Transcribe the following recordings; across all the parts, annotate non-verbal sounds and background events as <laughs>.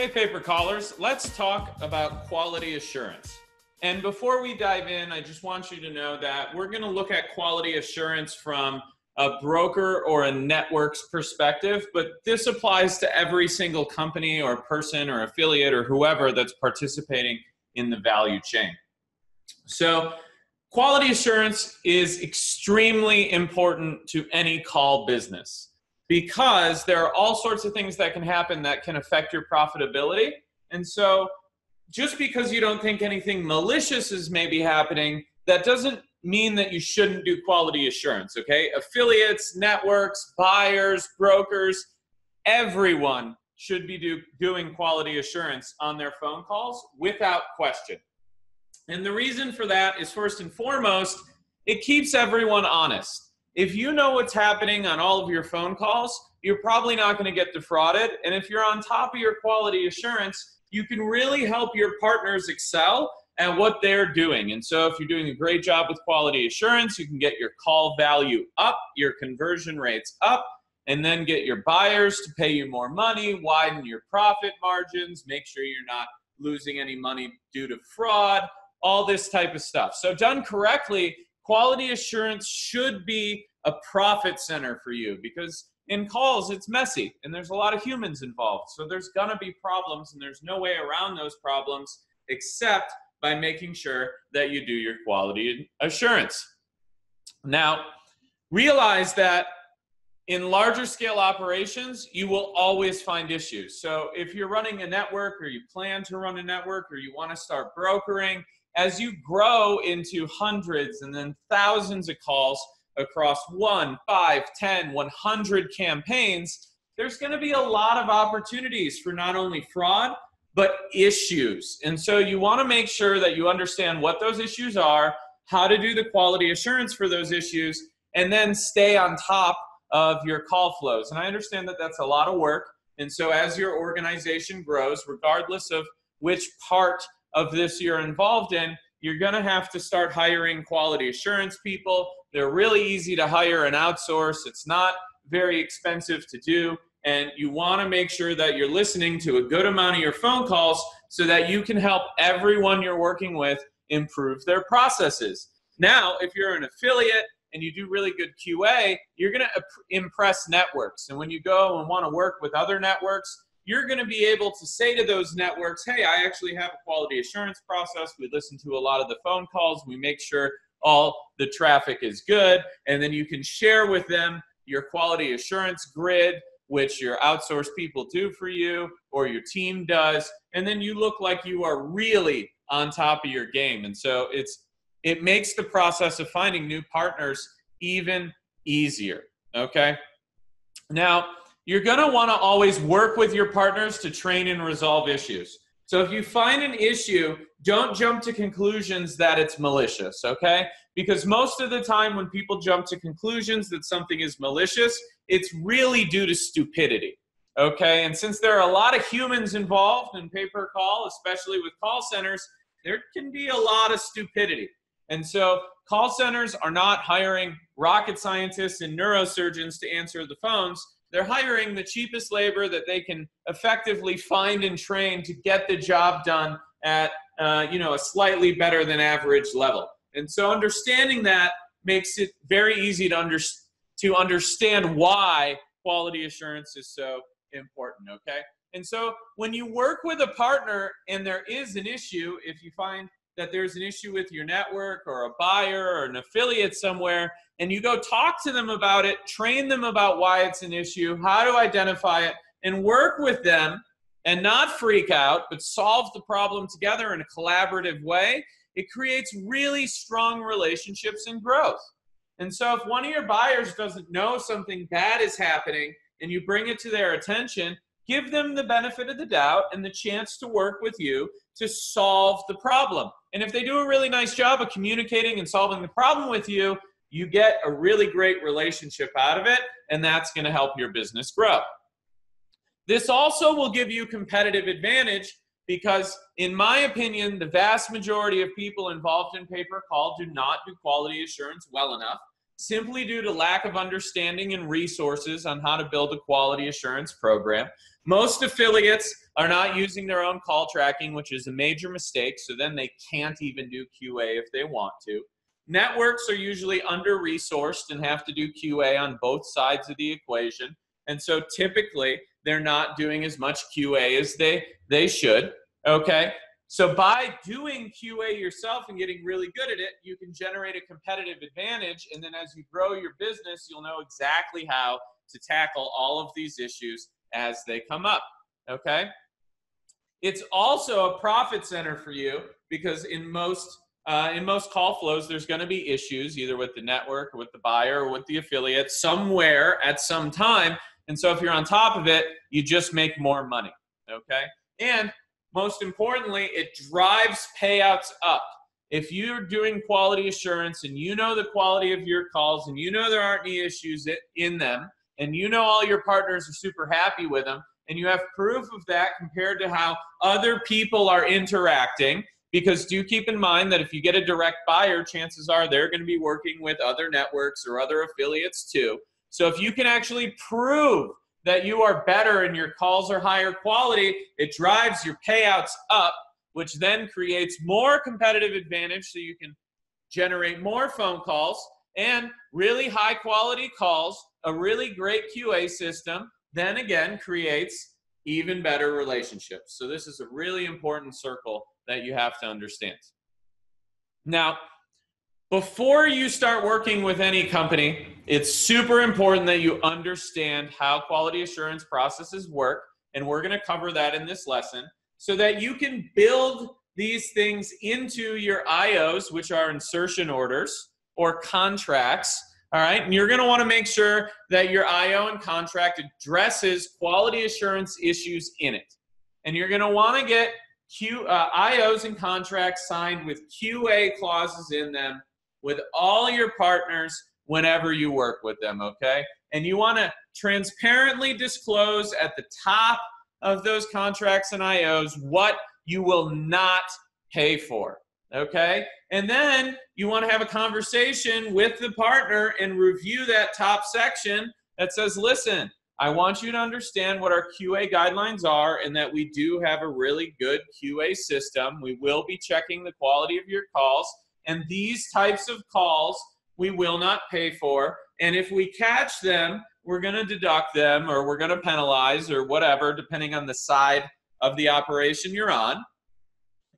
Hey, pay per callers, let's talk about quality assurance. And before we dive in, I just want you to know that we're going to look at quality assurance from a broker or a network's perspective, but this applies to every single company or person or affiliate or whoever that's participating in the value chain. So, quality assurance is extremely important to any call business because there are all sorts of things that can happen that can affect your profitability. And so, just because you don't think anything malicious is maybe happening, that doesn't mean that you shouldn't do quality assurance, okay? Affiliates, networks, buyers, brokers, everyone should be do, doing quality assurance on their phone calls without question. And the reason for that is first and foremost, it keeps everyone honest if you know what's happening on all of your phone calls, you're probably not going to get defrauded. And if you're on top of your quality assurance, you can really help your partners excel at what they're doing. And so, if you're doing a great job with quality assurance, you can get your call value up, your conversion rates up, and then get your buyers to pay you more money, widen your profit margins, make sure you're not losing any money due to fraud, all this type of stuff. So, done correctly, quality assurance should be a profit center for you because in calls it's messy and there's a lot of humans involved. So there's going to be problems and there's no way around those problems except by making sure that you do your quality assurance. Now realize that in larger scale operations you will always find issues. So if you're running a network or you plan to run a network or you want to start brokering as you grow into hundreds and then thousands of calls across one, five, 10, 100 campaigns, there's going to be a lot of opportunities for not only fraud, but issues. And so you want to make sure that you understand what those issues are, how to do the quality assurance for those issues, and then stay on top of your call flows. And I understand that that's a lot of work. And so as your organization grows, regardless of which part of this you're involved in, you're going to have to start hiring quality assurance people. They're really easy to hire and outsource. It's not very expensive to do. And you want to make sure that you're listening to a good amount of your phone calls so that you can help everyone you're working with improve their processes. Now, if you're an affiliate and you do really good QA, you're going to impress networks. And when you go and want to work with other networks, you're going to be able to say to those networks, hey, I actually have a quality assurance process. We listen to a lot of the phone calls. We make sure all the traffic is good. And then you can share with them your quality assurance grid, which your outsourced people do for you or your team does. And then you look like you are really on top of your game. And so it's it makes the process of finding new partners even easier. Okay. Now, you're going to want to always work with your partners to train and resolve issues. So if you find an issue, don't jump to conclusions that it's malicious, okay? Because most of the time when people jump to conclusions that something is malicious, it's really due to stupidity, okay? And since there are a lot of humans involved in pay per call, especially with call centers, there can be a lot of stupidity. And so call centers are not hiring rocket scientists and neurosurgeons to answer the phones they're hiring the cheapest labor that they can effectively find and train to get the job done at uh, you know a slightly better than average level. And so understanding that makes it very easy to under, to understand why quality assurance is so important. Okay. And so when you work with a partner and there is an issue, if you find that there's an issue with your network or a buyer or an affiliate somewhere, and you go talk to them about it, train them about why it's an issue, how to identify it, and work with them and not freak out, but solve the problem together in a collaborative way, it creates really strong relationships and growth. And so if one of your buyers doesn't know something bad is happening and you bring it to their attention, give them the benefit of the doubt and the chance to work with you to solve the problem. And if they do a really nice job of communicating and solving the problem with you, you get a really great relationship out of it, and that's going to help your business grow. This also will give you competitive advantage because, in my opinion, the vast majority of people involved in pay per call do not do quality assurance well enough simply due to lack of understanding and resources on how to build a quality assurance program. Most affiliates are not using their own call tracking, which is a major mistake, so then they can't even do QA if they want to. Networks are usually under resourced and have to do QA on both sides of the equation. And so typically they're not doing as much QA as they, they should. Okay. So by doing QA yourself and getting really good at it, you can generate a competitive advantage. And then as you grow your business, you'll know exactly how to tackle all of these issues as they come up. Okay. It's also a profit center for you because in most uh, in most call flows, there's going to be issues either with the network, or with the buyer, or with the affiliate somewhere at some time. And so if you're on top of it, you just make more money. Okay. And most importantly, it drives payouts up. If you're doing quality assurance and you know the quality of your calls and you know there aren't any issues in them and you know all your partners are super happy with them and you have proof of that compared to how other people are interacting, because do keep in mind that if you get a direct buyer, chances are they're going to be working with other networks or other affiliates too. So if you can actually prove that you are better and your calls are higher quality, it drives your payouts up, which then creates more competitive advantage so you can generate more phone calls and really high quality calls, a really great QA system, then again creates even better relationships. So this is a really important circle that you have to understand. Now, before you start working with any company, it's super important that you understand how quality assurance processes work, and we're going to cover that in this lesson so that you can build these things into your IOs, which are insertion orders or contracts. All right, and you're going to want to make sure that your IO and contract addresses quality assurance issues in it. And you're going to want to get Q, uh, IOs and contracts signed with QA clauses in them with all your partners whenever you work with them, okay? And you want to transparently disclose at the top of those contracts and IOs what you will not pay for, okay? And then you want to have a conversation with the partner and review that top section that says, listen, I want you to understand what our QA guidelines are and that we do have a really good QA system. We will be checking the quality of your calls and these types of calls we will not pay for. And if we catch them, we're going to deduct them or we're going to penalize or whatever, depending on the side of the operation you're on.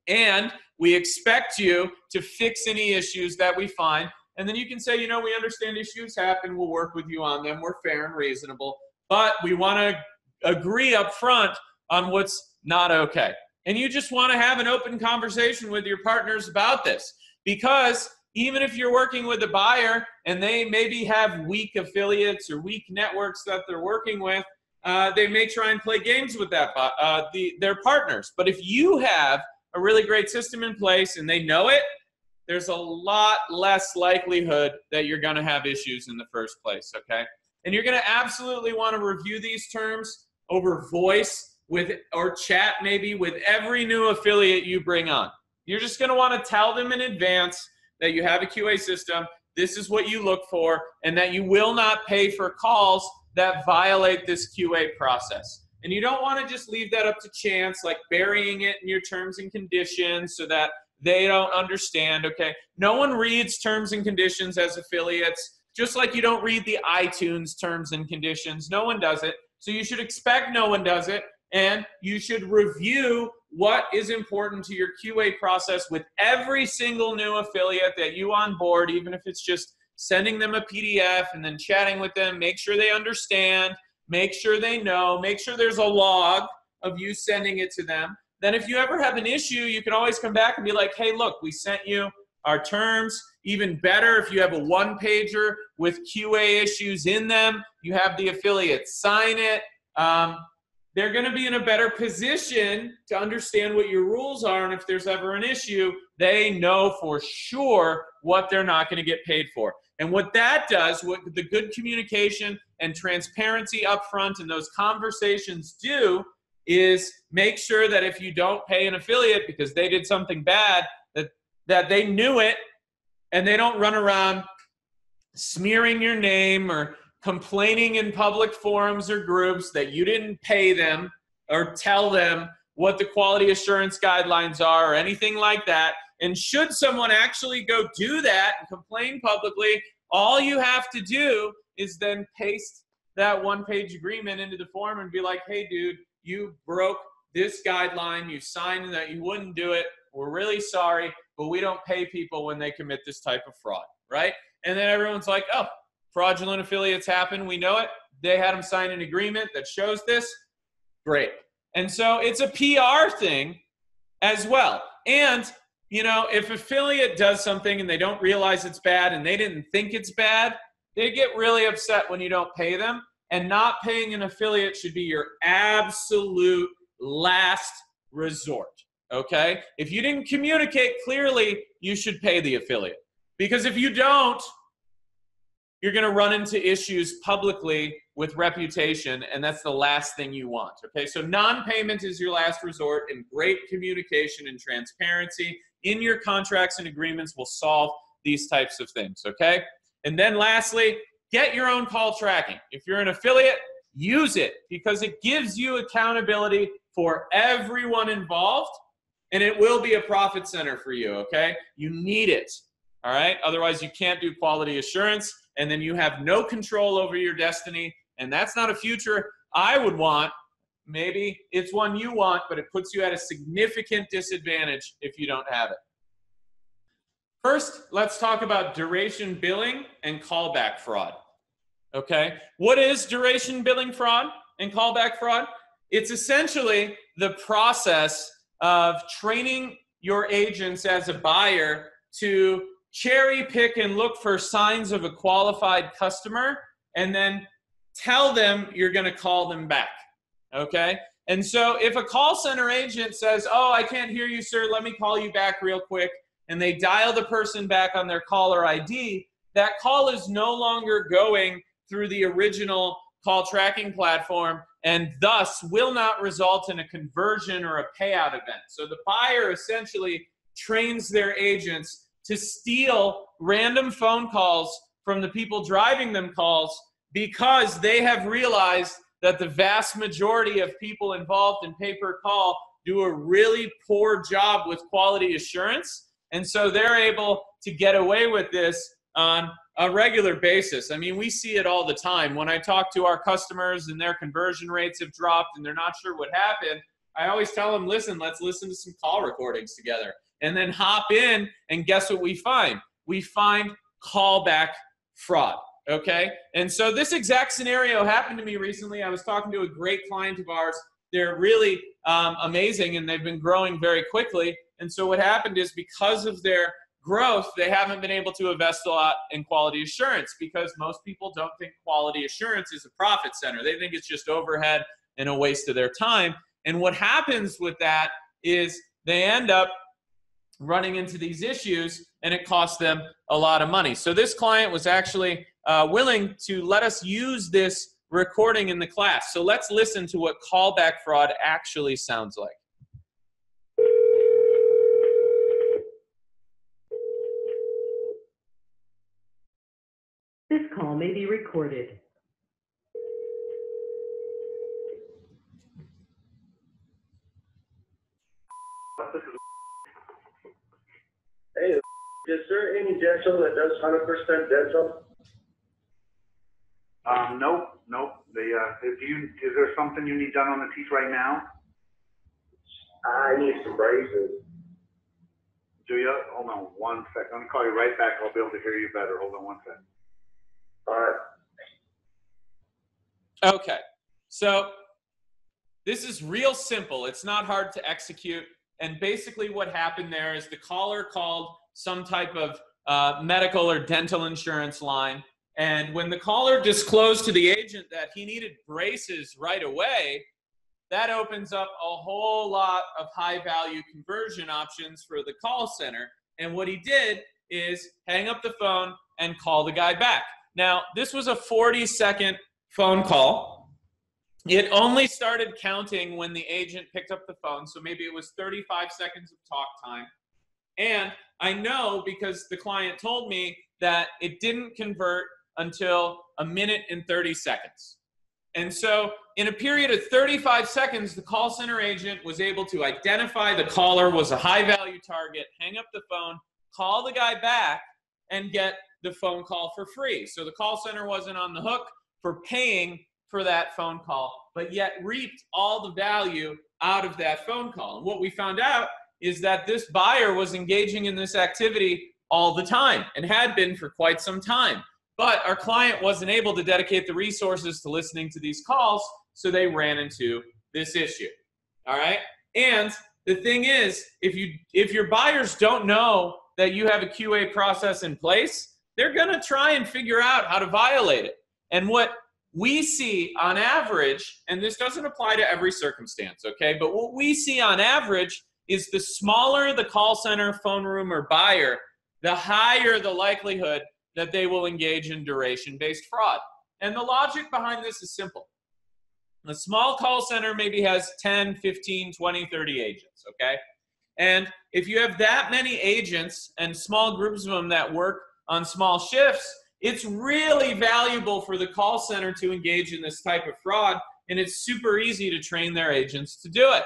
And we expect you to fix any issues that we find. And then you can say, you know, we understand issues happen. We'll work with you on them. We're fair and reasonable. But we want to agree up front on what's not okay. And you just want to have an open conversation with your partners about this because even if you're working with a buyer and they maybe have weak affiliates or weak networks that they're working with, uh, they may try and play games with that uh, the, their partners. But if you have a really great system in place and they know it, there's a lot less likelihood that you're going to have issues in the first place. Okay, and you're going to absolutely want to review these terms over voice with or chat maybe with every new affiliate you bring on. You're just going to want to tell them in advance that you have a QA system, this is what you look for, and that you will not pay for calls that violate this QA process. And you don't want to just leave that up to chance, like burying it in your terms and conditions so that they don't understand. Okay. No one reads terms and conditions as affiliates, just like you don't read the iTunes terms and conditions. No one does it. So you should expect no one does it. And you should review what is important to your QA process with every single new affiliate that you onboard, even if it's just sending them a PDF and then chatting with them. Make sure they understand, make sure they know, make sure there's a log of you sending it to them. Then, if you ever have an issue, you can always come back and be like, hey, look, we sent you our terms. Even better, if you have a one pager with QA issues in them, you have the affiliate sign it. Um, they're going to be in a better position to understand what your rules are. And if there's ever an issue, they know for sure what they're not going to get paid for. And what that does, what the good communication and transparency up front and those conversations do, is make sure that if you don't pay an affiliate because they did something bad, that, that they knew it and they don't run around smearing your name or complaining in public forums or groups that you didn't pay them or tell them what the quality assurance guidelines are or anything like that. And should someone actually go do that and complain publicly, all you have to do is then paste that one page agreement into the form and be like, hey, dude, you broke this guideline, you signed that you wouldn't do it. We're really sorry, but we don't pay people when they commit this type of fraud, right? And then everyone's like, oh, fraudulent affiliates happen. We know it. They had them sign an agreement that shows this. Great. And so it's a PR thing as well. And, you know, if affiliate does something and they don't realize it's bad and they didn't think it's bad, they get really upset when you don't pay them. And not paying an affiliate should be your absolute last resort. Okay? If you didn't communicate clearly, you should pay the affiliate. Because if you don't, you're going to run into issues publicly with reputation, and that's the last thing you want. Okay, so non payment is your last resort, and great communication and transparency in your contracts and agreements will solve these types of things. Okay, and then lastly, get your own call tracking. If you're an affiliate, use it because it gives you accountability for everyone involved, and it will be a profit center for you. Okay, you need it. All right, otherwise, you can't do quality assurance and then you have no control over your destiny and that's not a future I would want. Maybe it's one you want, but it puts you at a significant disadvantage if you don't have it. First, let's talk about duration billing and callback fraud. Okay, what is duration billing fraud and callback fraud? It's essentially the process of training your agents as a buyer to cherry pick and look for signs of a qualified customer and then tell them you're going to call them back. Okay? And so if a call center agent says, Oh, I can't hear you, sir, let me call you back real quick, and they dial the person back on their caller ID, that call is no longer going through the original call tracking platform and thus will not result in a conversion or a payout event. So the buyer essentially trains their agents to steal random phone calls from the people driving them calls because they have realized that the vast majority of people involved in pay per call do a really poor job with quality assurance. And so they're able to get away with this on a regular basis. I mean, we see it all the time. When I talk to our customers and their conversion rates have dropped and they're not sure what happened, I always tell them, listen, let's listen to some call recordings together. And then hop in, and guess what we find? We find callback fraud. Okay. And so this exact scenario happened to me recently. I was talking to a great client of ours. They're really um, amazing and they've been growing very quickly. And so what happened is because of their growth, they haven't been able to invest a lot in quality assurance because most people don't think quality assurance is a profit center. They think it's just overhead and a waste of their time. And what happens with that is they end up running into these issues and it costs them a lot of money. So this client was actually uh, willing to let us use this recording in the class. So let's listen to what callback fraud actually sounds like. This call may be recorded. Hey, is there any dental that does hundred percent dental? Um, nope, nope. The, uh, if you, is there something you need done on the teeth right now? I need some braces. Do you? Hold on one sec. I'm gonna call you right back. I'll be able to hear you better. Hold on one sec. All right. Okay. So this is real simple. It's not hard to execute. And basically, what happened there is the caller called some type of uh, medical or dental insurance line and when the caller disclosed to the agent that he needed braces right away, that opens up a whole lot of high value conversion options for the call center. And what he did is hang up the phone and call the guy back. Now, this was a 40 second phone call. It only started counting when the agent picked up the phone, so maybe it was 35 seconds of talk time. And I know because the client told me that it didn't convert until a minute and 30 seconds. And so, in a period of 35 seconds, the call center agent was able to identify the caller was a high value target, hang up the phone, call the guy back, and get the phone call for free. So the call center wasn't on the hook for paying for that phone call, but yet reaped all the value out of that phone call. And what we found out is that this buyer was engaging in this activity all the time and had been for quite some time. But our client wasn't able to dedicate the resources to listening to these calls, so they ran into this issue. All right? And the thing is, if you if your buyers don't know that you have a QA process in place, they're going to try and figure out how to violate it. And what we see on average, and this doesn't apply to every circumstance, okay? But what we see on average is the smaller the call center, phone room, or buyer, the higher the likelihood that they will engage in duration based fraud. And the logic behind this is simple. A small call center maybe has 10, 15, 20, 30 agents, okay? And if you have that many agents and small groups of them that work on small shifts, it's really valuable for the call center to engage in this type of fraud, and it's super easy to train their agents to do it.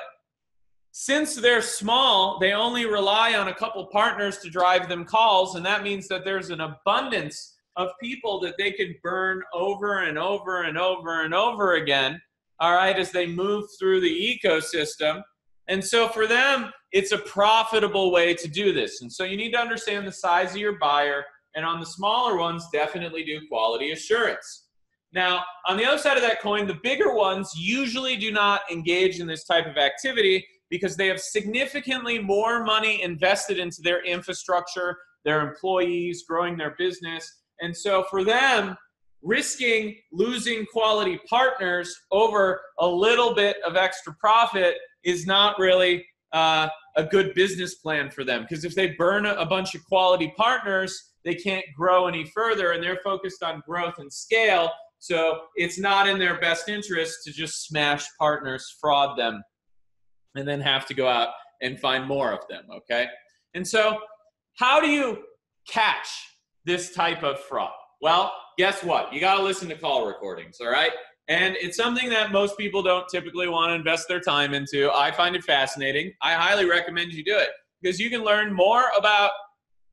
Since they're small, they only rely on a couple partners to drive them calls, and that means that there's an abundance of people that they can burn over and over and over and over again, all right, as they move through the ecosystem. And so for them, it's a profitable way to do this. And so you need to understand the size of your buyer, and on the smaller ones, definitely do quality assurance. Now, on the other side of that coin, the bigger ones usually do not engage in this type of activity because they have significantly more money invested into their infrastructure, their employees, growing their business. And so for them, risking losing quality partners over a little bit of extra profit is not really uh, a good business plan for them because if they burn a, a bunch of quality partners, they can't grow any further and they're focused on growth and scale. So it's not in their best interest to just smash partners, fraud them, and then have to go out and find more of them, okay? And so, how do you catch this type of fraud? Well, guess what? You got to listen to call recordings, all right? And it's something that most people don't typically want to invest their time into. I find it fascinating. I highly recommend you do it because you can learn more about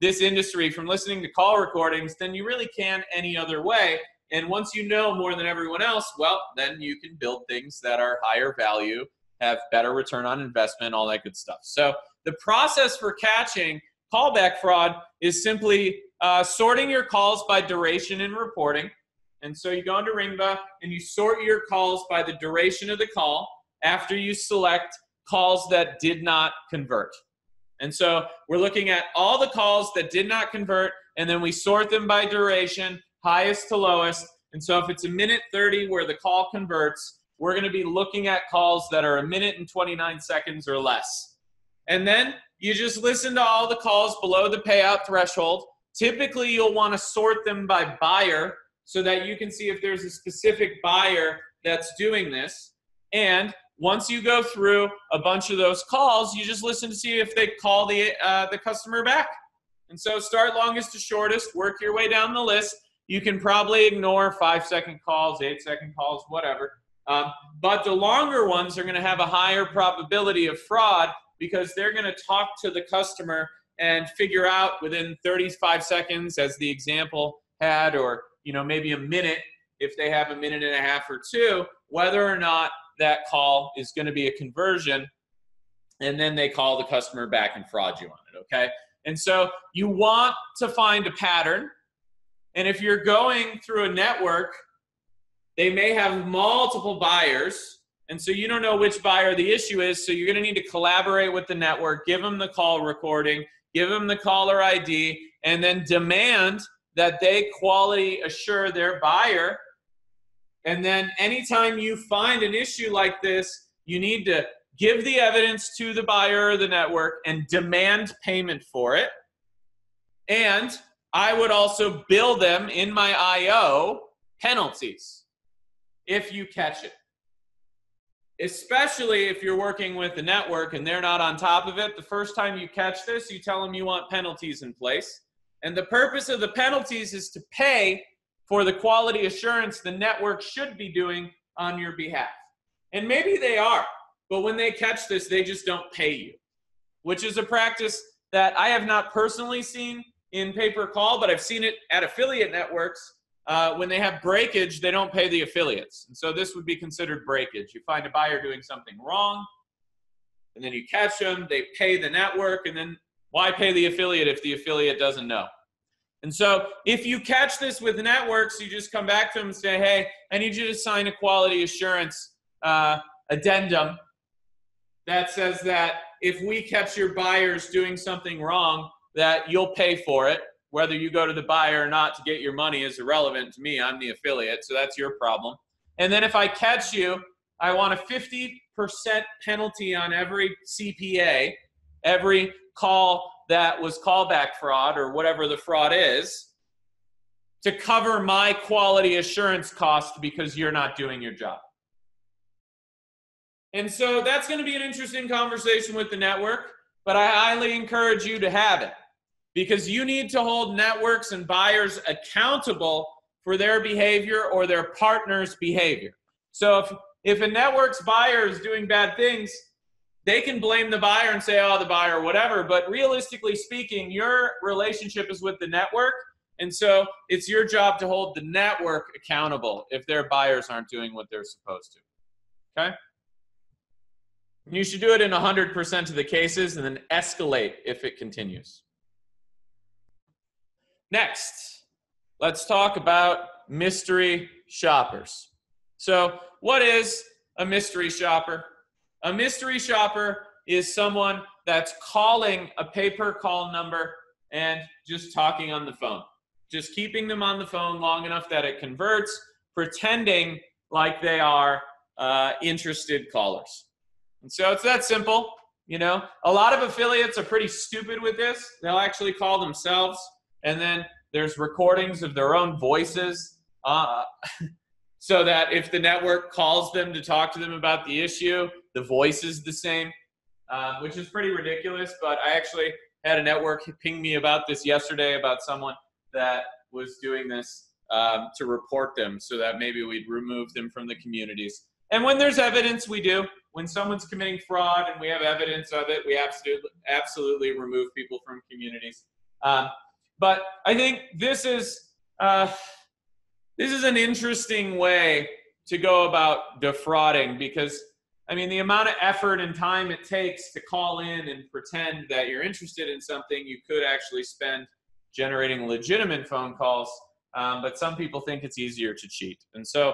this industry from listening to call recordings than you really can any other way. And once you know more than everyone else, well, then you can build things that are higher value have better return on investment, all that good stuff. So the process for catching callback fraud is simply uh, sorting your calls by duration and reporting. And so you go into Ringba and you sort your calls by the duration of the call after you select calls that did not convert. And so we're looking at all the calls that did not convert, and then we sort them by duration, highest to lowest. And so if it's a minute 30 where the call converts, we're going to be looking at calls that are a minute and 29 seconds or less. And then you just listen to all the calls below the payout threshold. Typically, you'll want to sort them by buyer so that you can see if there's a specific buyer that's doing this. And once you go through a bunch of those calls, you just listen to see if they call the uh, the customer back. And so start longest to shortest, work your way down the list. You can probably ignore five second calls, eight second calls, whatever. Um, but the longer ones are going to have a higher probability of fraud because they're going to talk to the customer and figure out within 35 seconds, as the example had, or you know maybe a minute if they have a minute and a half or two, whether or not that call is going to be a conversion, and then they call the customer back and fraud you on it. Okay, and so you want to find a pattern, and if you're going through a network they may have multiple buyers, and so you don't know which buyer the issue is. So you're going to need to collaborate with the network, give them the call recording, give them the caller ID, and then demand that they quality assure their buyer. And then anytime you find an issue like this, you need to give the evidence to the buyer or the network and demand payment for it. And I would also bill them in my IO penalties if you catch it. Especially if you're working with the network and they're not on top of it. The first time you catch this, you tell them you want penalties in place. And the purpose of the penalties is to pay for the quality assurance the network should be doing on your behalf. And maybe they are, but when they catch this, they just don't pay you, which is a practice that I have not personally seen in pay per call, but I've seen it at affiliate networks. Uh, when they have breakage, they don't pay the affiliates. And so this would be considered breakage. You find a buyer doing something wrong, and then you catch them, they pay the network, and then why pay the affiliate if the affiliate doesn't know? And so if you catch this with networks, you just come back to them and say, hey, I need you to sign a quality assurance uh, addendum that says that if we catch your buyers doing something wrong, that you'll pay for it. Whether you go to the buyer or not to get your money is irrelevant to me. I'm the affiliate, so that's your problem. And then if I catch you, I want a 50% penalty on every CPA, every call that was callback fraud or whatever the fraud is, to cover my quality assurance cost because you're not doing your job. And so that's going to be an interesting conversation with the network, but I highly encourage you to have it because you need to hold networks and buyers accountable for their behavior or their partner's behavior. So if, if a network's buyer is doing bad things, they can blame the buyer and say, oh, the buyer, whatever. But realistically speaking, your relationship is with the network. And so it's your job to hold the network accountable if their buyers aren't doing what they're supposed to. Okay? You should do it in 100% of the cases and then escalate if it continues. Next, let's talk about mystery shoppers. So, what is a mystery shopper? A mystery shopper is someone that's calling a pay per call number and just talking on the phone, just keeping them on the phone long enough that it converts, pretending like they are uh, interested callers. And so it's that simple. You know, a lot of affiliates are pretty stupid with this. They'll actually call themselves, and then there's recordings of their own voices, uh, <laughs> so that if the network calls them to talk to them about the issue, the voice is the same, uh, which is pretty ridiculous. But I actually had a network ping me about this yesterday about someone that was doing this um, to report them, so that maybe we'd remove them from the communities. And when there's evidence, we do. When someone's committing fraud and we have evidence of it, we absolutely absolutely remove people from communities. Um, but I think this is uh, this is an interesting way to go about defrauding because I mean the amount of effort and time it takes to call in and pretend that you're interested in something, you could actually spend generating legitimate phone calls. Um, but some people think it's easier to cheat, and so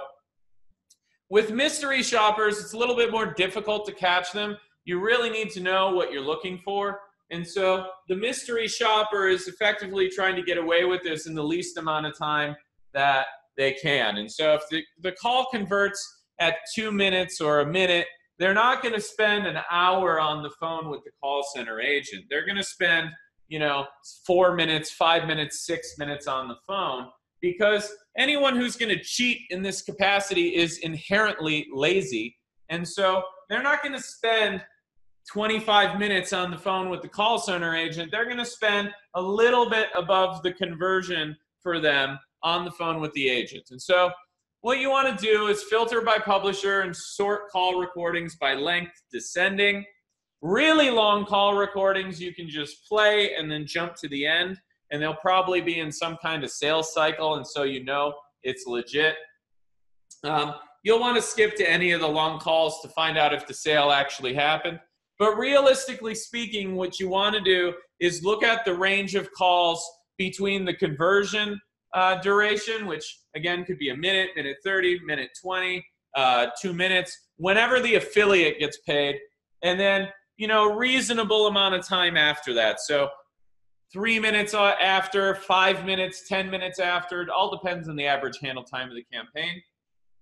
with mystery shoppers, it's a little bit more difficult to catch them. You really need to know what you're looking for. And so the mystery shopper is effectively trying to get away with this in the least amount of time that they can. And so if the, the call converts at two minutes or a minute, they're not going to spend an hour on the phone with the call center agent. They're going to spend, you know, four minutes, five minutes, six minutes on the phone because anyone who's going to cheat in this capacity is inherently lazy. And so they're not going to spend 25 minutes on the phone with the call center agent. They're going to spend a little bit above the conversion for them on the phone with the agent. And so what you want to do is filter by publisher and sort call recordings by length descending. Really long call recordings you can just play and then jump to the end and they'll probably be in some kind of sales cycle, and so you know it's legit. Um, you'll want to skip to any of the long calls to find out if the sale actually happened. But realistically speaking, what you want to do is look at the range of calls between the conversion uh, duration, which again could be a minute, minute 30, minute 20, uh, two minutes, whenever the affiliate gets paid, and then you know reasonable amount of time after that. So three minutes after, five minutes, 10 minutes after. It all depends on the average handle time of the campaign.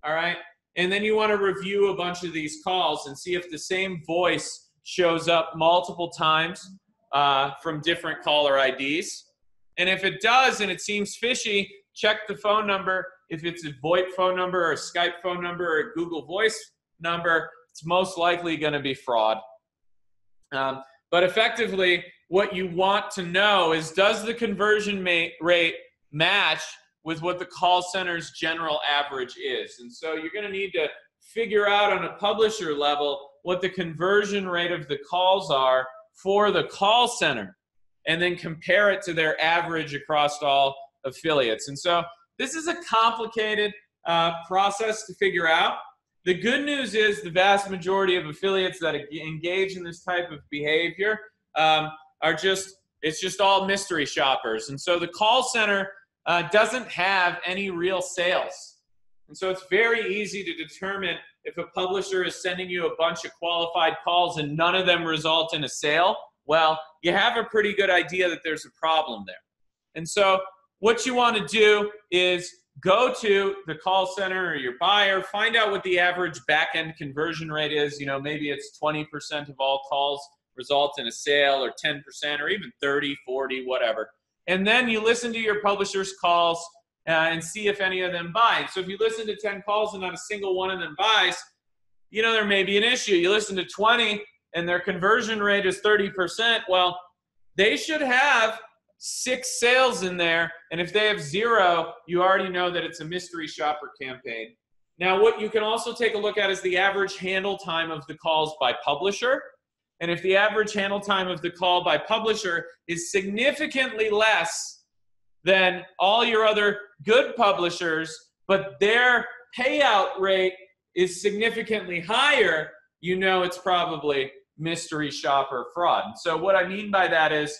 All right. And then you want to review a bunch of these calls and see if the same voice shows up multiple times uh, from different caller IDs. And if it does and it seems fishy, check the phone number. If it's a VoIP phone number or a Skype phone number or a Google Voice number, it's most likely going to be fraud. Um, but effectively, what you want to know is does the conversion rate match with what the call center's general average is? And so you're going to need to figure out on a publisher level what the conversion rate of the calls are for the call center and then compare it to their average across all affiliates. And so this is a complicated uh, process to figure out. The good news is the vast majority of affiliates that engage in this type of behavior um, are just, it's just all mystery shoppers. And so the call center uh, doesn't have any real sales. And so it's very easy to determine if a publisher is sending you a bunch of qualified calls and none of them result in a sale. Well, you have a pretty good idea that there's a problem there. And so what you want to do is go to the call center or your buyer, find out what the average back end conversion rate is. You know, maybe it's 20% of all calls result in a sale or 10% or even 30, 40, whatever. And then you listen to your publisher's calls Uh, and see if any of them buy. So if you listen to 10 calls and not a single one of them buys, you know, there may be an issue. You listen to 20 and their conversion rate is 30%. Well, they should have six sales in there. And if they have zero, you already know that it's a mystery shopper campaign. Now, what you can also take a look at is the average handle time of the calls by publisher. And if the average handle time of the call by publisher is significantly less than all your other good publishers, but their payout rate is significantly higher, you know it's probably mystery shopper fraud. So, what I mean by that is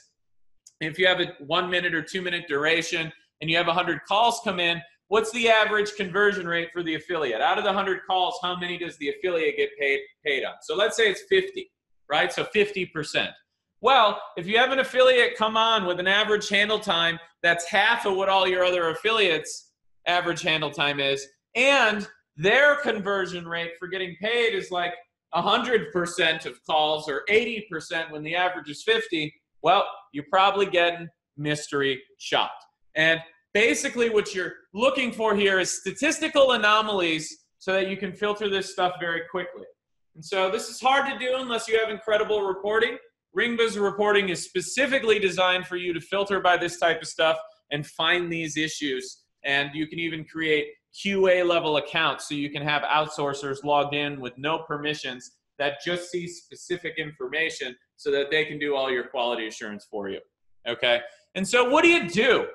if you have a one minute or two minute duration and you have 100 calls come in, what's the average conversion rate for the affiliate? Out of the 100 calls, how many does the affiliate get paid, paid on? So, let's say it's 50, right? So, 50%. Well, if you have an affiliate come on with an average handle time that's half of what all your other affiliates' average handle time is, and their conversion rate for getting paid is like 100% of calls or 80% when the average is 50, well, you're probably getting mystery shopped. And basically what you're looking for here is statistical anomalies so that you can filter this stuff very quickly. And so this is hard to do unless you have incredible reporting. Ringba's reporting is specifically designed for you to filter by this type of stuff and find these issues. And you can even create QA level accounts so you can have outsourcers logged in with no permissions that just see specific information so that they can do all your quality assurance for you. Okay? And so, what do you do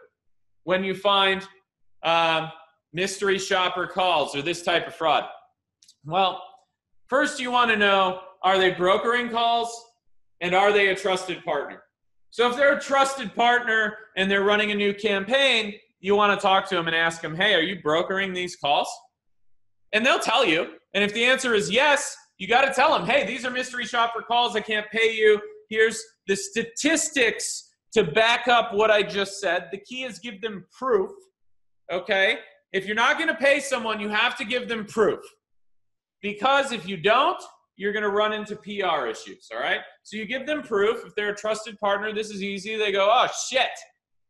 when you find um, mystery shopper calls or this type of fraud? Well, first you want to know are they brokering calls and are they a trusted partner? So, if they're a trusted partner and they're running a new campaign, you want to talk to them and ask them, hey, are you brokering these calls? And they'll tell you. And if the answer is yes, you got to tell them, hey, these are mystery shopper calls. I can't pay you. Here's the statistics to back up what I just said. The key is give them proof. Okay? If you're not going to pay someone, you have to give them proof. Because if you don't, you're going to run into PR issues. All right? So you give them proof. If they're a trusted partner, this is easy. They go, oh, shit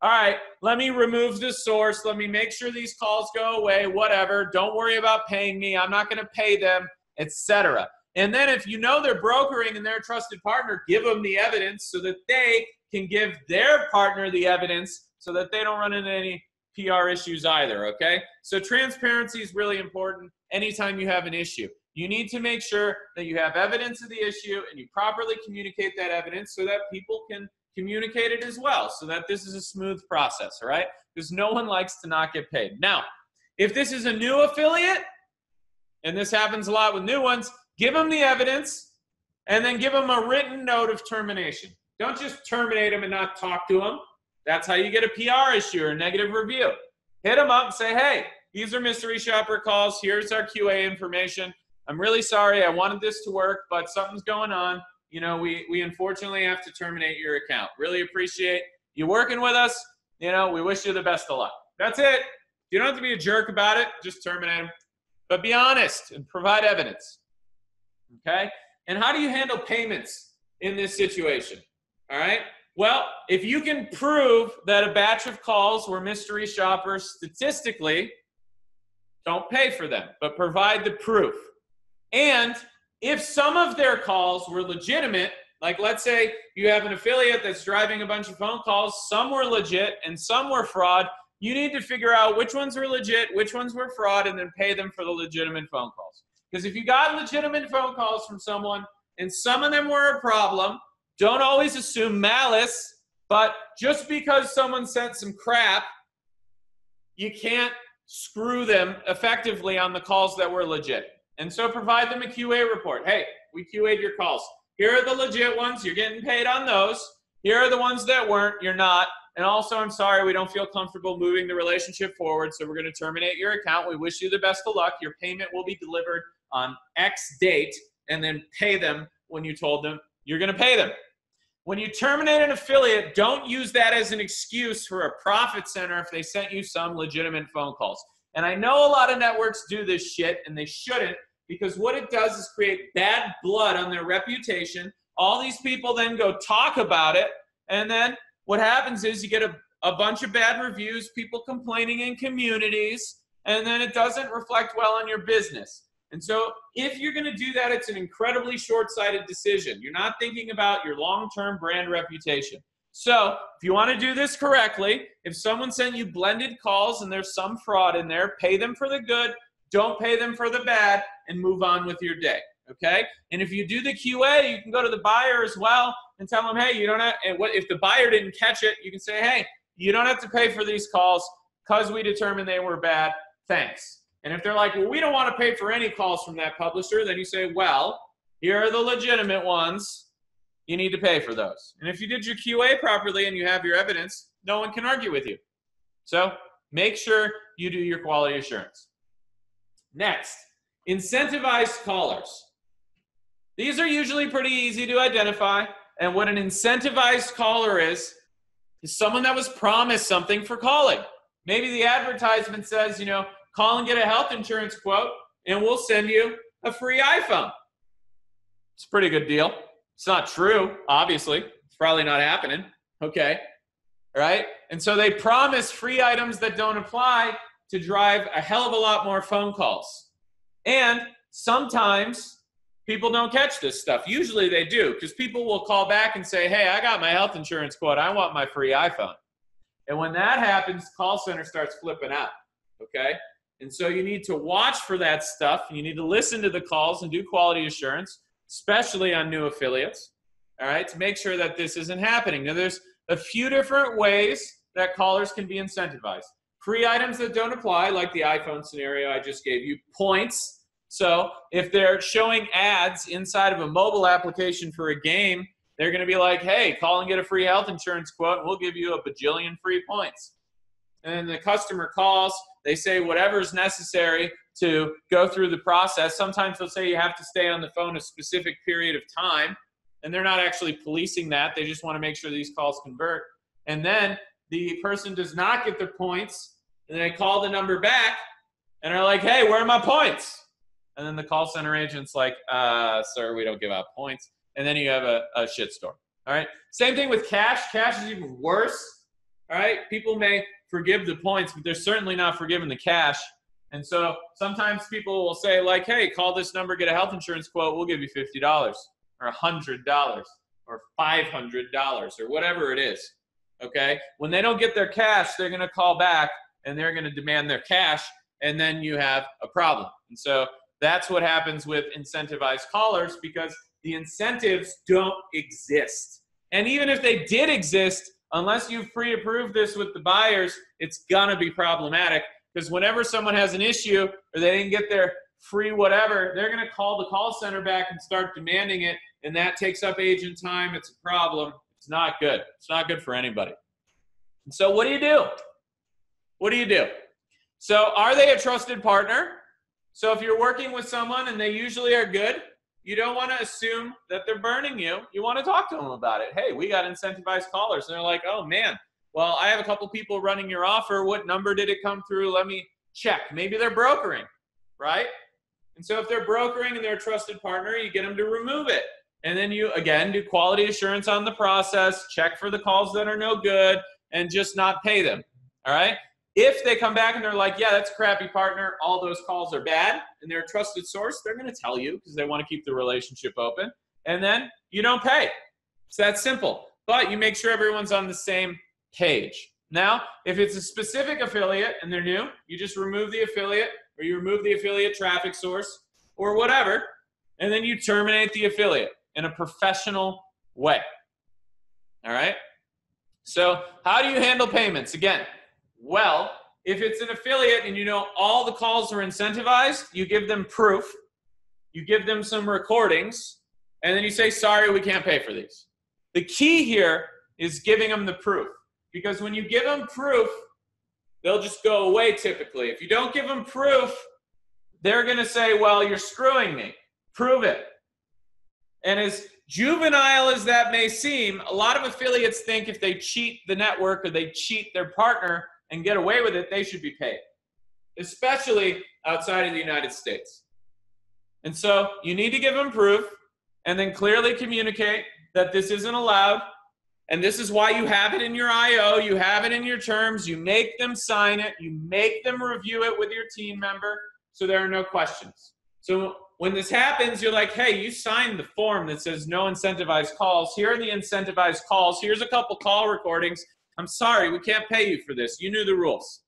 all right, let me remove the source. Let me make sure these calls go away, whatever. Don't worry about paying me. I'm not going to pay them, etc. And then if you know they're brokering and they're a trusted partner, give them the evidence so that they can give their partner the evidence so that they don't run into any PR issues either, okay? So transparency is really important anytime you have an issue. You need to make sure that you have evidence of the issue and you properly communicate that evidence so that people can communicate it as well so that this is a smooth process, all right? Because no one likes to not get paid. Now, if this is a new affiliate, and this happens a lot with new ones, give them the evidence and then give them a written note of termination. Don't just terminate them and not talk to them. That's how you get a PR issue or a negative review. Hit them up and say, hey, these are mystery shopper calls. Here's our QA information. I'm really sorry. I wanted this to work, but something's going on you know, we, we unfortunately have to terminate your account. Really appreciate you working with us. You know, we wish you the best of luck. That's it. You don't have to be a jerk about it, just terminate them. But be honest and provide evidence. Okay? And how do you handle payments in this situation? All right? Well, if you can prove that a batch of calls were mystery shoppers statistically, don't pay for them, but provide the proof. And if some of their calls were legitimate, Like, let's say you have an affiliate that's driving a bunch of phone calls. Some were legit and some were fraud. You need to figure out which ones were legit, which ones were fraud, and then pay them for the legitimate phone calls. Because if you got legitimate phone calls from someone and some of them were a problem, don't always assume malice, but just because someone sent some crap, you can't screw them effectively on the calls that were legit. And so provide them a QA report. Hey, we QA'd your calls. Here are the legit ones. You're getting paid on those. Here are the ones that weren't. You're not. And also, I'm sorry, we don't feel comfortable moving the relationship forward, so we're going to terminate your account. We wish you the best of luck. Your payment will be delivered on X date, and then pay them when you told them you're going to pay them. When you terminate an affiliate, don't use that as an excuse for a profit center if they sent you some legitimate phone calls. And I know a lot of networks do this shit, and they shouldn't, because what it does is create bad blood on their reputation. All these people then go talk about it, and then what happens is you get a, a bunch of bad reviews, people complaining in communities, and then it doesn't reflect well on your business. And so, if you're going to do that, it's an incredibly short sighted decision. You're not thinking about your long term brand reputation. So, if you want to do this correctly, if someone sent you blended calls and there's some fraud in there, pay them for the good, don't pay them for the bad, and move on with your day. Okay? And if you do the QA, you can go to the buyer as well and tell them, hey, you don't have, and what if the buyer didn't catch it, you can say, hey, you don't have to pay for these calls because we determined they were bad. Thanks. And if they're like, well, we don't want to pay for any calls from that publisher, then you say, well, here are the legitimate ones. You need to pay for those. And if you did your QA properly and you have your evidence, no one can argue with you. So make sure you do your quality assurance. Next, incentivized callers. These are usually pretty easy to identify. And what an incentivized caller is, is someone that was promised something for calling. Maybe the advertisement says, you know, call and get a health insurance quote, and we'll send you a free iPhone. It's a pretty good deal. It's not true, obviously. It's probably not happening. Okay. Right? And so they promise free items that don't apply to drive a hell of a lot more phone calls. And sometimes people don't catch this stuff. Usually they do because people will call back and say, Hey, I got my health insurance quote. I want my free iPhone. And when that happens, call center starts flipping out. Okay. And so you need to watch for that stuff. and You need to listen to the calls and do quality assurance, especially on new affiliates, all right, to make sure that this isn't happening. Now, there's a few different ways that callers can be incentivized. Free items that don't apply, like the iPhone scenario I just gave you, points. So if they're showing ads inside of a mobile application for a game, they're going to be like, hey, call and get a free health insurance quote, and we'll give you a bajillion free points. And the customer calls, they say whatever's necessary to go through the process. Sometimes they'll say you have to stay on the phone a specific period of time, and they're not actually policing that. They just want to make sure these calls convert. And then the person does not get their points, and they call the number back and are like, hey, where are my points? And then the call center agent's like, uh, sir, we don't give out points. And then you have a, a shitstorm. All right. Same thing with cash. Cash is even worse. All right. People may forgive the points, but they're certainly not forgiving the cash. And so sometimes people will say, like, hey, call this number, get a health insurance quote, we'll give you $50 or $100 or $500 or whatever it is. Okay? When they don't get their cash, they're going to call back and they're going to demand their cash, and then you have a problem. And so that's what happens with incentivized callers because the incentives don't exist. And even if they did exist, unless you pre-approve this with the buyers, it's gonna be problematic because whenever someone has an issue or they didn't get their free whatever, they're gonna call the call center back and start demanding it, and that takes up agent time. It's a problem. It's not good. It's not good for anybody. And so, what do you do? What do you do? So, are they a trusted partner? So, if you're working with someone and they usually are good, you don't want to assume that they're burning you. You want to talk to them about it. Hey, we got incentivized callers. And they're like, oh man, well, I have a couple people running your offer. What number did it come through? Let me check. Maybe they're brokering, right? And so if they're brokering and they're a trusted partner, you get them to remove it. And then you, again, do quality assurance on the process, check for the calls that are no good, and just not pay them. All right? If they come back and they're like, yeah, that's a crappy partner, all those calls are bad, and they're a trusted source, they're going to tell you because they want to keep the relationship open. And then you don't pay. It's that simple. But you make sure everyone's on the same page. Now, if it's a specific affiliate and they're new, you just remove the affiliate or you remove the affiliate traffic source or whatever, and then you terminate the affiliate in a professional way. All right? So, how do you handle payments? Again, well, if it's an affiliate and you know all the calls are incentivized, you give them proof, you give them some recordings, and then you say, sorry, we can't pay for these. The key here is giving them the proof. Because when you give them proof, they'll just go away typically. If you don't give them proof, they're going to say, well, you're screwing me. Prove it. And as juvenile as that may seem, a lot of affiliates think if they cheat the network or they cheat their partner and get away with it, they should be paid, especially outside of the United States. And so you need to give them proof and then clearly communicate that this isn't allowed. And this is why you have it in your IO, you have it in your terms, you make them sign it, you make them review it with your team member so there are no questions. So when this happens, you're like, hey, you signed the form that says no incentivized calls. Here are the incentivized calls. Here's a couple call recordings. I'm sorry, we can't pay you for this. You knew the rules.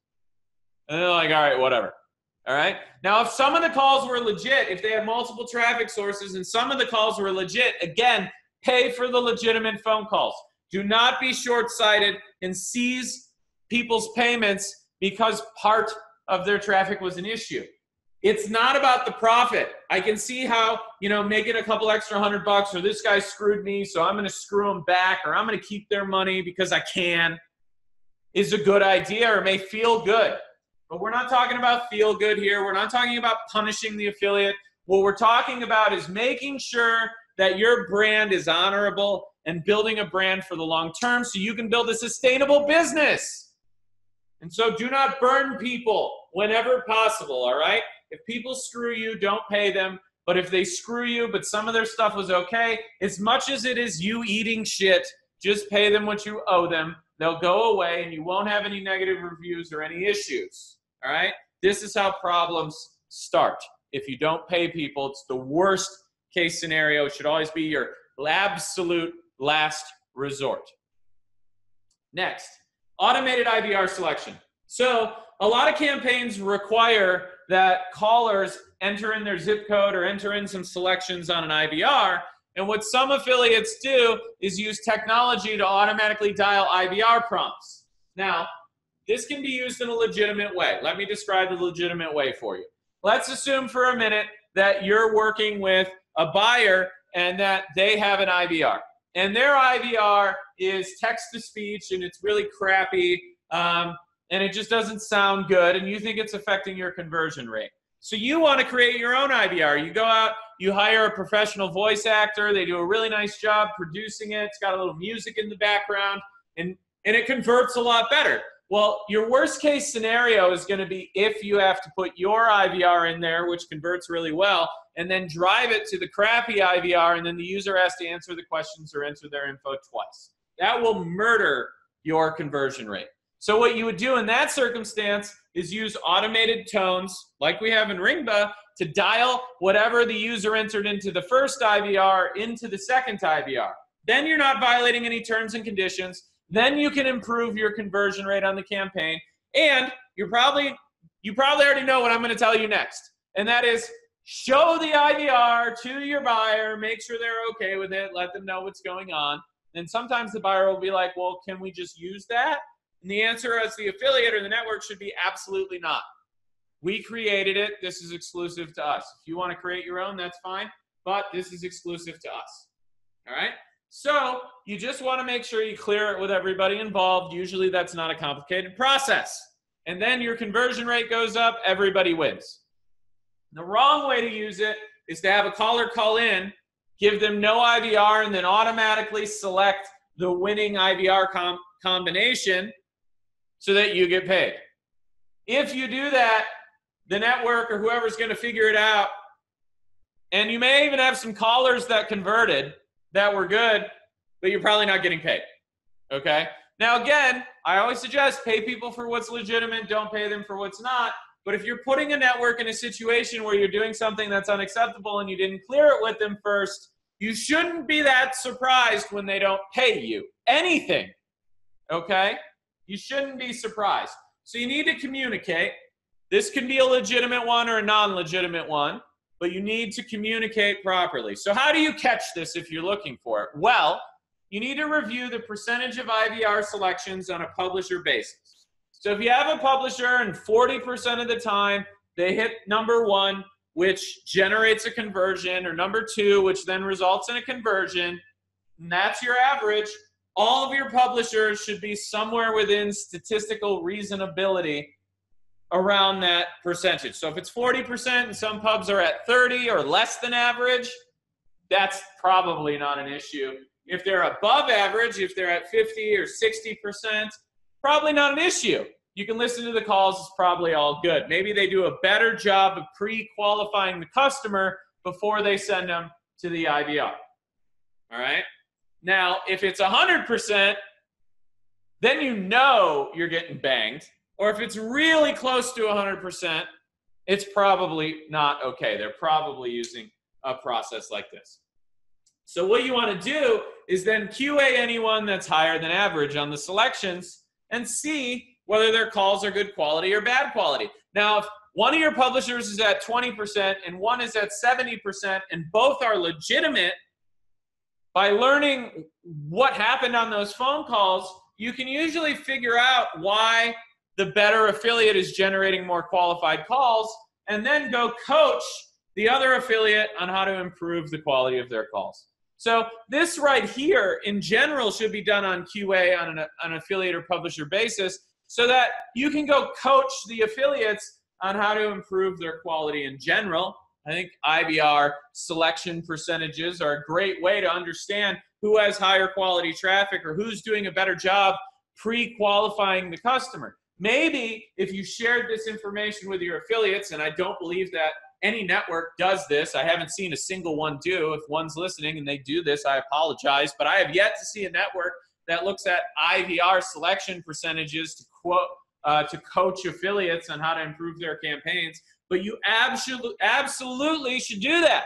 And they're like, all right, whatever. All right. Now, if some of the calls were legit, if they had multiple traffic sources and some of the calls were legit, again, pay for the legitimate phone calls. Do not be short sighted and seize people's payments because part of their traffic was an issue. It's not about the profit. I can see how, you know, making a couple extra hundred bucks or this guy screwed me, so I'm going to screw him back or I'm going to keep their money because I can is a good idea or may feel good. But we're not talking about feel good here. We're not talking about punishing the affiliate. What we're talking about is making sure that your brand is honorable and building a brand for the long term so you can build a sustainable business. And so do not burn people whenever possible, all right? If people screw you, don't pay them. But if they screw you, but some of their stuff was okay, as much as it is you eating shit, just pay them what you owe them. They'll go away and you won't have any negative reviews or any issues. All right? This is how problems start. If you don't pay people, it's the worst case scenario. It should always be your absolute last resort. Next, automated IVR selection. So, a lot of campaigns require that callers enter in their zip code or enter in some selections on an IVR. And what some affiliates do is use technology to automatically dial IVR prompts. Now, this can be used in a legitimate way. Let me describe the legitimate way for you. Let's assume for a minute that you're working with a buyer and that they have an IVR. And their IVR is text to speech and it's really crappy. Um, and it just doesn't sound good and you think it's affecting your conversion rate. So you want to create your own IVR. You go out, you hire a professional voice actor, they do a really nice job producing it. It's got a little music in the background and and it converts a lot better. Well, your worst case scenario is going to be if you have to put your IVR in there, which converts really well, and then drive it to the crappy IVR, and then the user has to answer the questions or enter their info twice. That will murder your conversion rate. So what you would do in that circumstance is use automated tones like we have in Ringba to dial whatever the user entered into the first IVR into the second IVR. Then you're not violating any terms and conditions. Then you can improve your conversion rate on the campaign. And you're probably you probably already know what I'm going to tell you next. And that is show the IVR to your buyer, make sure they're okay with it, let them know what's going on. And sometimes the buyer will be like, "Well, can we just use that?" And the answer as the affiliate or the network should be absolutely not. We created it. This is exclusive to us. If you want to create your own, that's fine, but this is exclusive to us. All right? So you just want to make sure you clear it with everybody involved. Usually that's not a complicated process. And then your conversion rate goes up, everybody wins. The wrong way to use it is to have a caller call in, give them no IVR, and then automatically select the winning IVR com- combination so that you get paid. If you do that, the network or whoever's going to figure it out, and you may even have some callers that converted that were good, but you're probably not getting paid. Okay? Now, again, I always suggest pay people for what's legitimate, don't pay them for what's not. But if you're putting a network in a situation where you're doing something that's unacceptable and you didn't clear it with them first, You shouldn't be that surprised when they don't pay you anything. Okay? You shouldn't be surprised. So you need to communicate. This can be a legitimate one or a non legitimate one, but you need to communicate properly. So, how do you catch this if you're looking for it? Well, you need to review the percentage of IVR selections on a publisher basis. So, if you have a publisher and 40% of the time they hit number one, which generates a conversion, or number two, which then results in a conversion, and that's your average, all of your publishers should be somewhere within statistical reasonability around that percentage. So if it's 40% and some pubs are at 30 or less than average, that's probably not an issue. If they're above average, if they're at 50 or 60%, probably not an issue. You can listen to the calls, it's probably all good. Maybe they do a better job of pre qualifying the customer before they send them to the IVR. All right? Now, if it's 100%, then you know you're getting banged. Or if it's really close to 100%, it's probably not okay. They're probably using a process like this. So, what you want to do is then QA anyone that's higher than average on the selections and see whether their calls are good quality or bad quality. Now, if one of your publishers is at 20% and one is at 70%, and both are legitimate, by learning what happened on those phone calls, you can usually figure out why the better affiliate is generating more qualified calls, and then go coach the other affiliate on how to improve the quality of their calls. So this right here, in general, should be done on QA on an, an affiliate or publisher basis, so that you can go coach the affiliates on how to improve their quality in general I think IVR selection percentages are a great way to understand who has higher quality traffic or who's doing a better job pre qualifying the customer. Maybe if you shared this information with your affiliates, and I don't believe that any network does this, I haven't seen a single one do. If one's listening and they do this, I apologize, but I have yet to see a network that looks at IVR selection percentages to quote uh, to coach affiliates on how to improve their campaigns but you absolutely absolutely should do that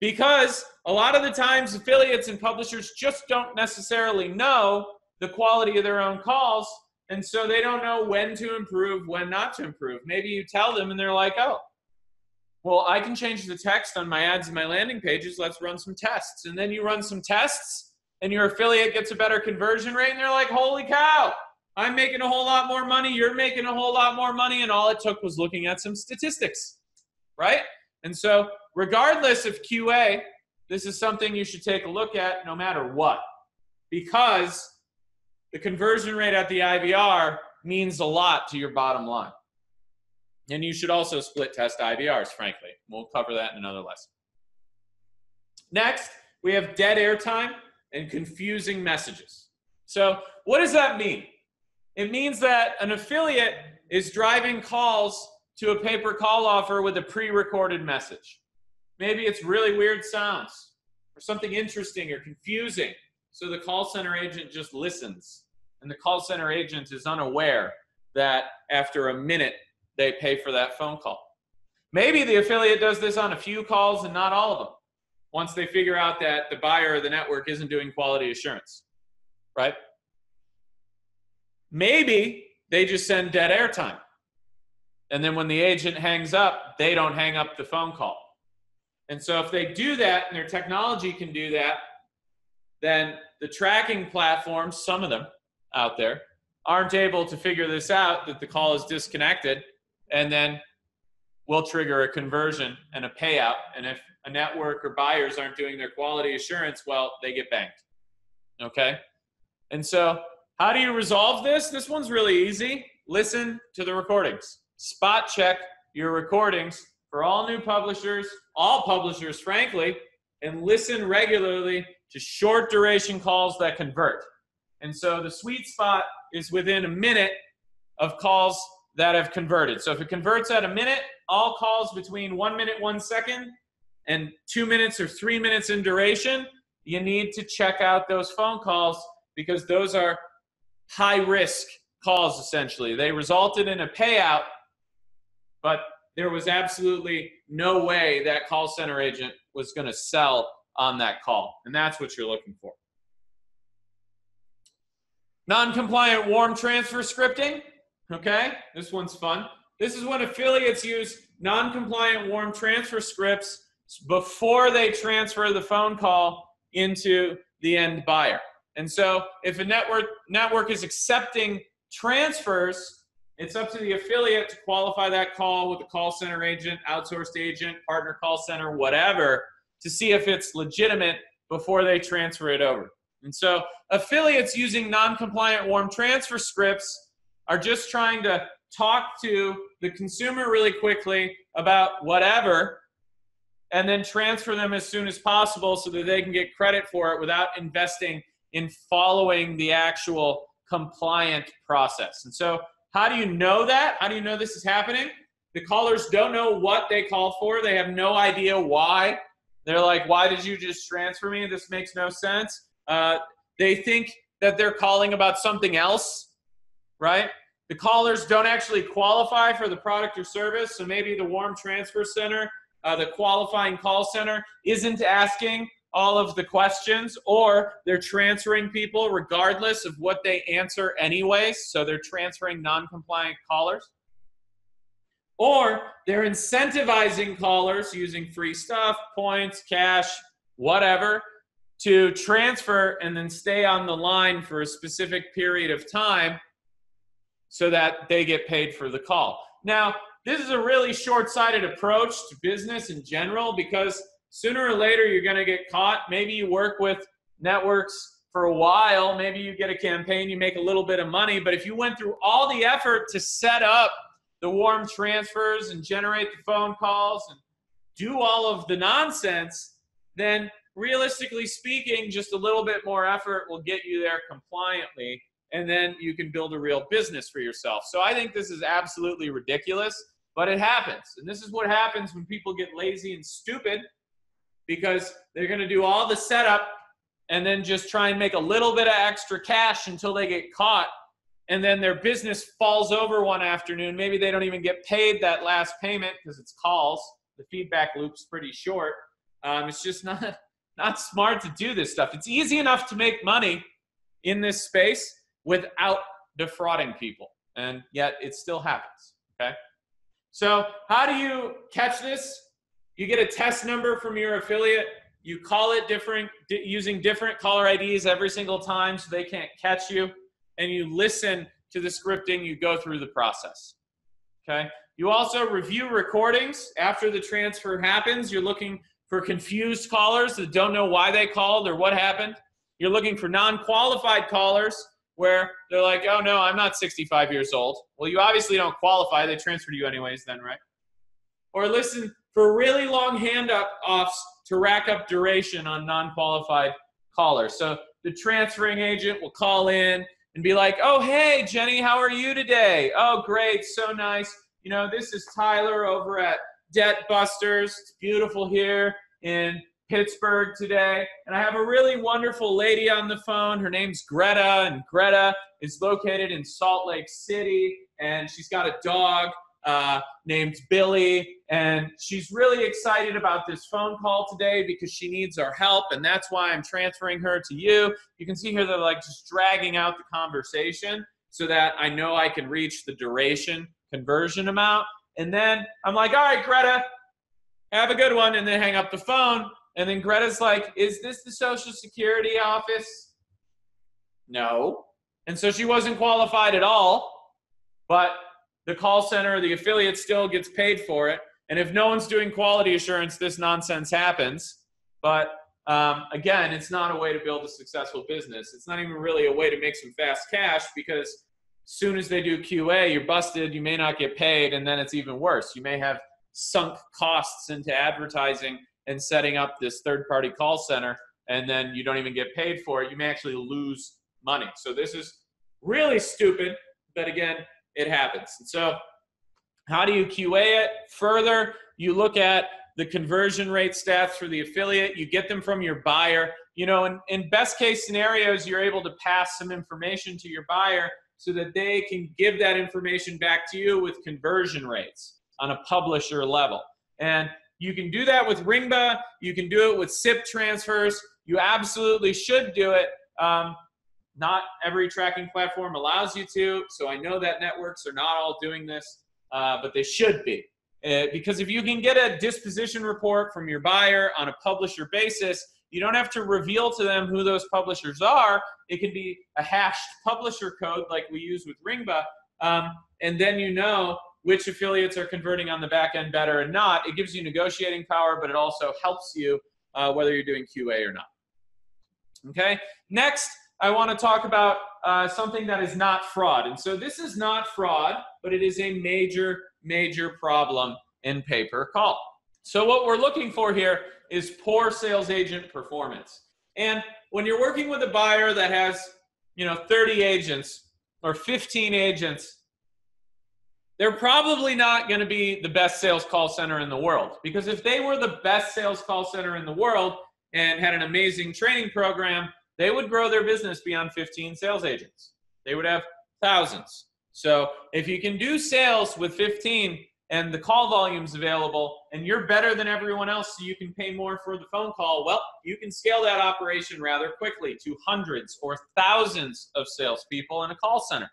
because a lot of the times affiliates and publishers just don't necessarily know the quality of their own calls and so they don't know when to improve when not to improve. Maybe you tell them and they're like oh well i can change the text on my ads and my landing pages. Let's run some tests. And then you run some tests and your affiliate gets a better conversion rate and they're like holy cow I'm making a whole lot more money, you're making a whole lot more money, and all it took was looking at some statistics, right? And so, regardless of QA, this is something you should take a look at no matter what, because the conversion rate at the IVR means a lot to your bottom line. And you should also split test IVRs, frankly. We'll cover that in another lesson. Next, we have dead airtime and confusing messages. So, what does that mean? It means that an affiliate is driving calls to a pay per call offer with a pre recorded message. Maybe it's really weird sounds or something interesting or confusing. So the call center agent just listens, and the call center agent is unaware that after a minute they pay for that phone call. Maybe the affiliate does this on a few calls and not all of them once they figure out that the buyer or the network isn't doing quality assurance, right? Maybe they just send dead air time. And then when the agent hangs up, they don't hang up the phone call. And so if they do that and their technology can do that, then the tracking platforms, some of them out there, aren't able to figure this out that the call is disconnected and then will trigger a conversion and a payout. And if a network or buyers aren't doing their quality assurance, well, they get banked. Okay? And so how do you resolve this? This one's really easy. Listen to the recordings. Spot check your recordings for all new publishers, all publishers, frankly, and listen regularly to short duration calls that convert. And so the sweet spot is within a minute of calls that have converted. So if it converts at a minute, all calls between one minute, one second, and two minutes or three minutes in duration, you need to check out those phone calls because those are high risk calls essentially. They resulted in a payout, but there was absolutely no way that call center agent was going to sell on that call. And that's what you're looking for. Non compliant warm transfer scripting. Okay, this one's fun. This is when affiliates use non compliant warm transfer scripts before they transfer the phone call into the end buyer. And so if a network network is accepting transfers, it's up to the affiliate to qualify that call with the call center agent, outsourced agent, partner call center, whatever, to see if it's legitimate before they transfer it over. And so affiliates using non-compliant warm transfer scripts are just trying to talk to the consumer really quickly about whatever and then transfer them as soon as possible so that they can get credit for it without investing in following the actual compliant process. And so, how do you know that? How do you know this is happening? The callers don't know what they called for. They have no idea why. They're like, why did you just transfer me? This makes no sense. Uh, they think that they're calling about something else, right? The callers don't actually qualify for the product or service. So maybe the warm transfer center, uh, the qualifying call center, isn't asking all of the questions, or they're transferring people regardless of what they answer anyways. So they're transferring non compliant callers. Or they're incentivizing callers using free stuff, points, cash, whatever, to transfer and then stay on the line for a specific period of time so that they get paid for the call. Now, this is a really short sighted approach to business in general because sooner or later you're going to get caught. Maybe you work with networks for a while, maybe you get a campaign, you make a little bit of money, but if you went through all the effort to set up the warm transfers and generate the phone calls and do all of the nonsense, then realistically speaking, just a little bit more effort will get you there compliantly, and then you can build a real business for yourself. So I think this is absolutely ridiculous, but it happens. And this is what happens when people get lazy and stupid because they're going to do all the setup and then just try and make a little bit of extra cash until they get caught and then their business falls over one afternoon. Maybe they don't even get paid that last payment because it's calls. The feedback loop's pretty short. Um, it's just <laughs> not not smart to do this stuff. It's easy enough to make money in this space without defrauding people and yet it still happens okay? So how do you catch this? You get a test number from your affiliate. You call it different using different caller IDs every single time so they can't catch you. And you listen to the scripting, you go through the process. Okay. You also review recordings after the transfer happens. You're looking for confused callers that don't know why they called or what happened. You're looking for non qualified callers where they're like, oh no, I'm not 65 years old. Well, you obviously don't qualify. They transferred you anyways, then, right? Or listen for really long handoffs to rack up duration on non-qualified callers. So the transferring agent will call in and be like, "Oh, hey, Jenny, how are you today? Oh, great, so nice. You know, this is Tyler over at Debt Busters. It's beautiful here in Pittsburgh today, and I have a really wonderful lady on the phone. Her name's Greta, and Greta is located in Salt Lake City, and she's got a dog uh, named Billy, and she's really excited about this phone call today because she needs our help, and that's why I'm transferring her to you. You can see here they're like just dragging out the conversation so that I know I can reach the duration conversion amount. And then I'm like, all right, Greta, have a good one, and then hang up the phone. And then Greta's like, is this the Social Security office? No. And so she wasn't qualified at all, but the call center, the affiliate still gets paid for it. And if no one's doing quality assurance, this nonsense happens. But um, again, it's not a way to build a successful business. It's not even really a way to make some fast cash because soon as they do QA, you're busted, you may not get paid, and then it's even worse. You may have sunk costs into advertising and setting up this third party call center, and then you don't even get paid for it. You may actually lose money. So this is really stupid, but again, it happens. And so, how do you QA it further? You look at the conversion rate stats for the affiliate, you get them from your buyer. You know, in, in best case scenarios, you're able to pass some information to your buyer so that they can give that information back to you with conversion rates on a publisher level. And You can do that with Ringba. You can do it with SIP transfers. You absolutely should do it. Um, not every tracking platform allows you to, so I know that networks are not all doing this, uh, but they should be. Uh, because if you can get a disposition report from your buyer on a publisher basis, you don't have to reveal to them who those publishers are. It can be a hashed publisher code like we use with Ringba, um, and then you know which affiliates are converting on the back end better and not. It gives you negotiating power, but it also helps you uh, whether you're doing QA or not. Okay, next I want to talk about uh, something that is not fraud. And so this is not fraud, but it is a major, major problem in pay per call. So what we're looking for here is poor sales agent performance. And when you're working with a buyer that has, you know, 30 agents or 15 agents, they're probably not going to be the best sales call center in the world. Because if they were the best sales call center in the world and had an amazing training program, they would grow their business beyond 15 sales agents. They would have thousands. So if you can do sales with 15 and the call volume's available and you're better than everyone else so you can pay more for the phone call, well, you can scale that operation rather quickly to hundreds or thousands of salespeople in a call center.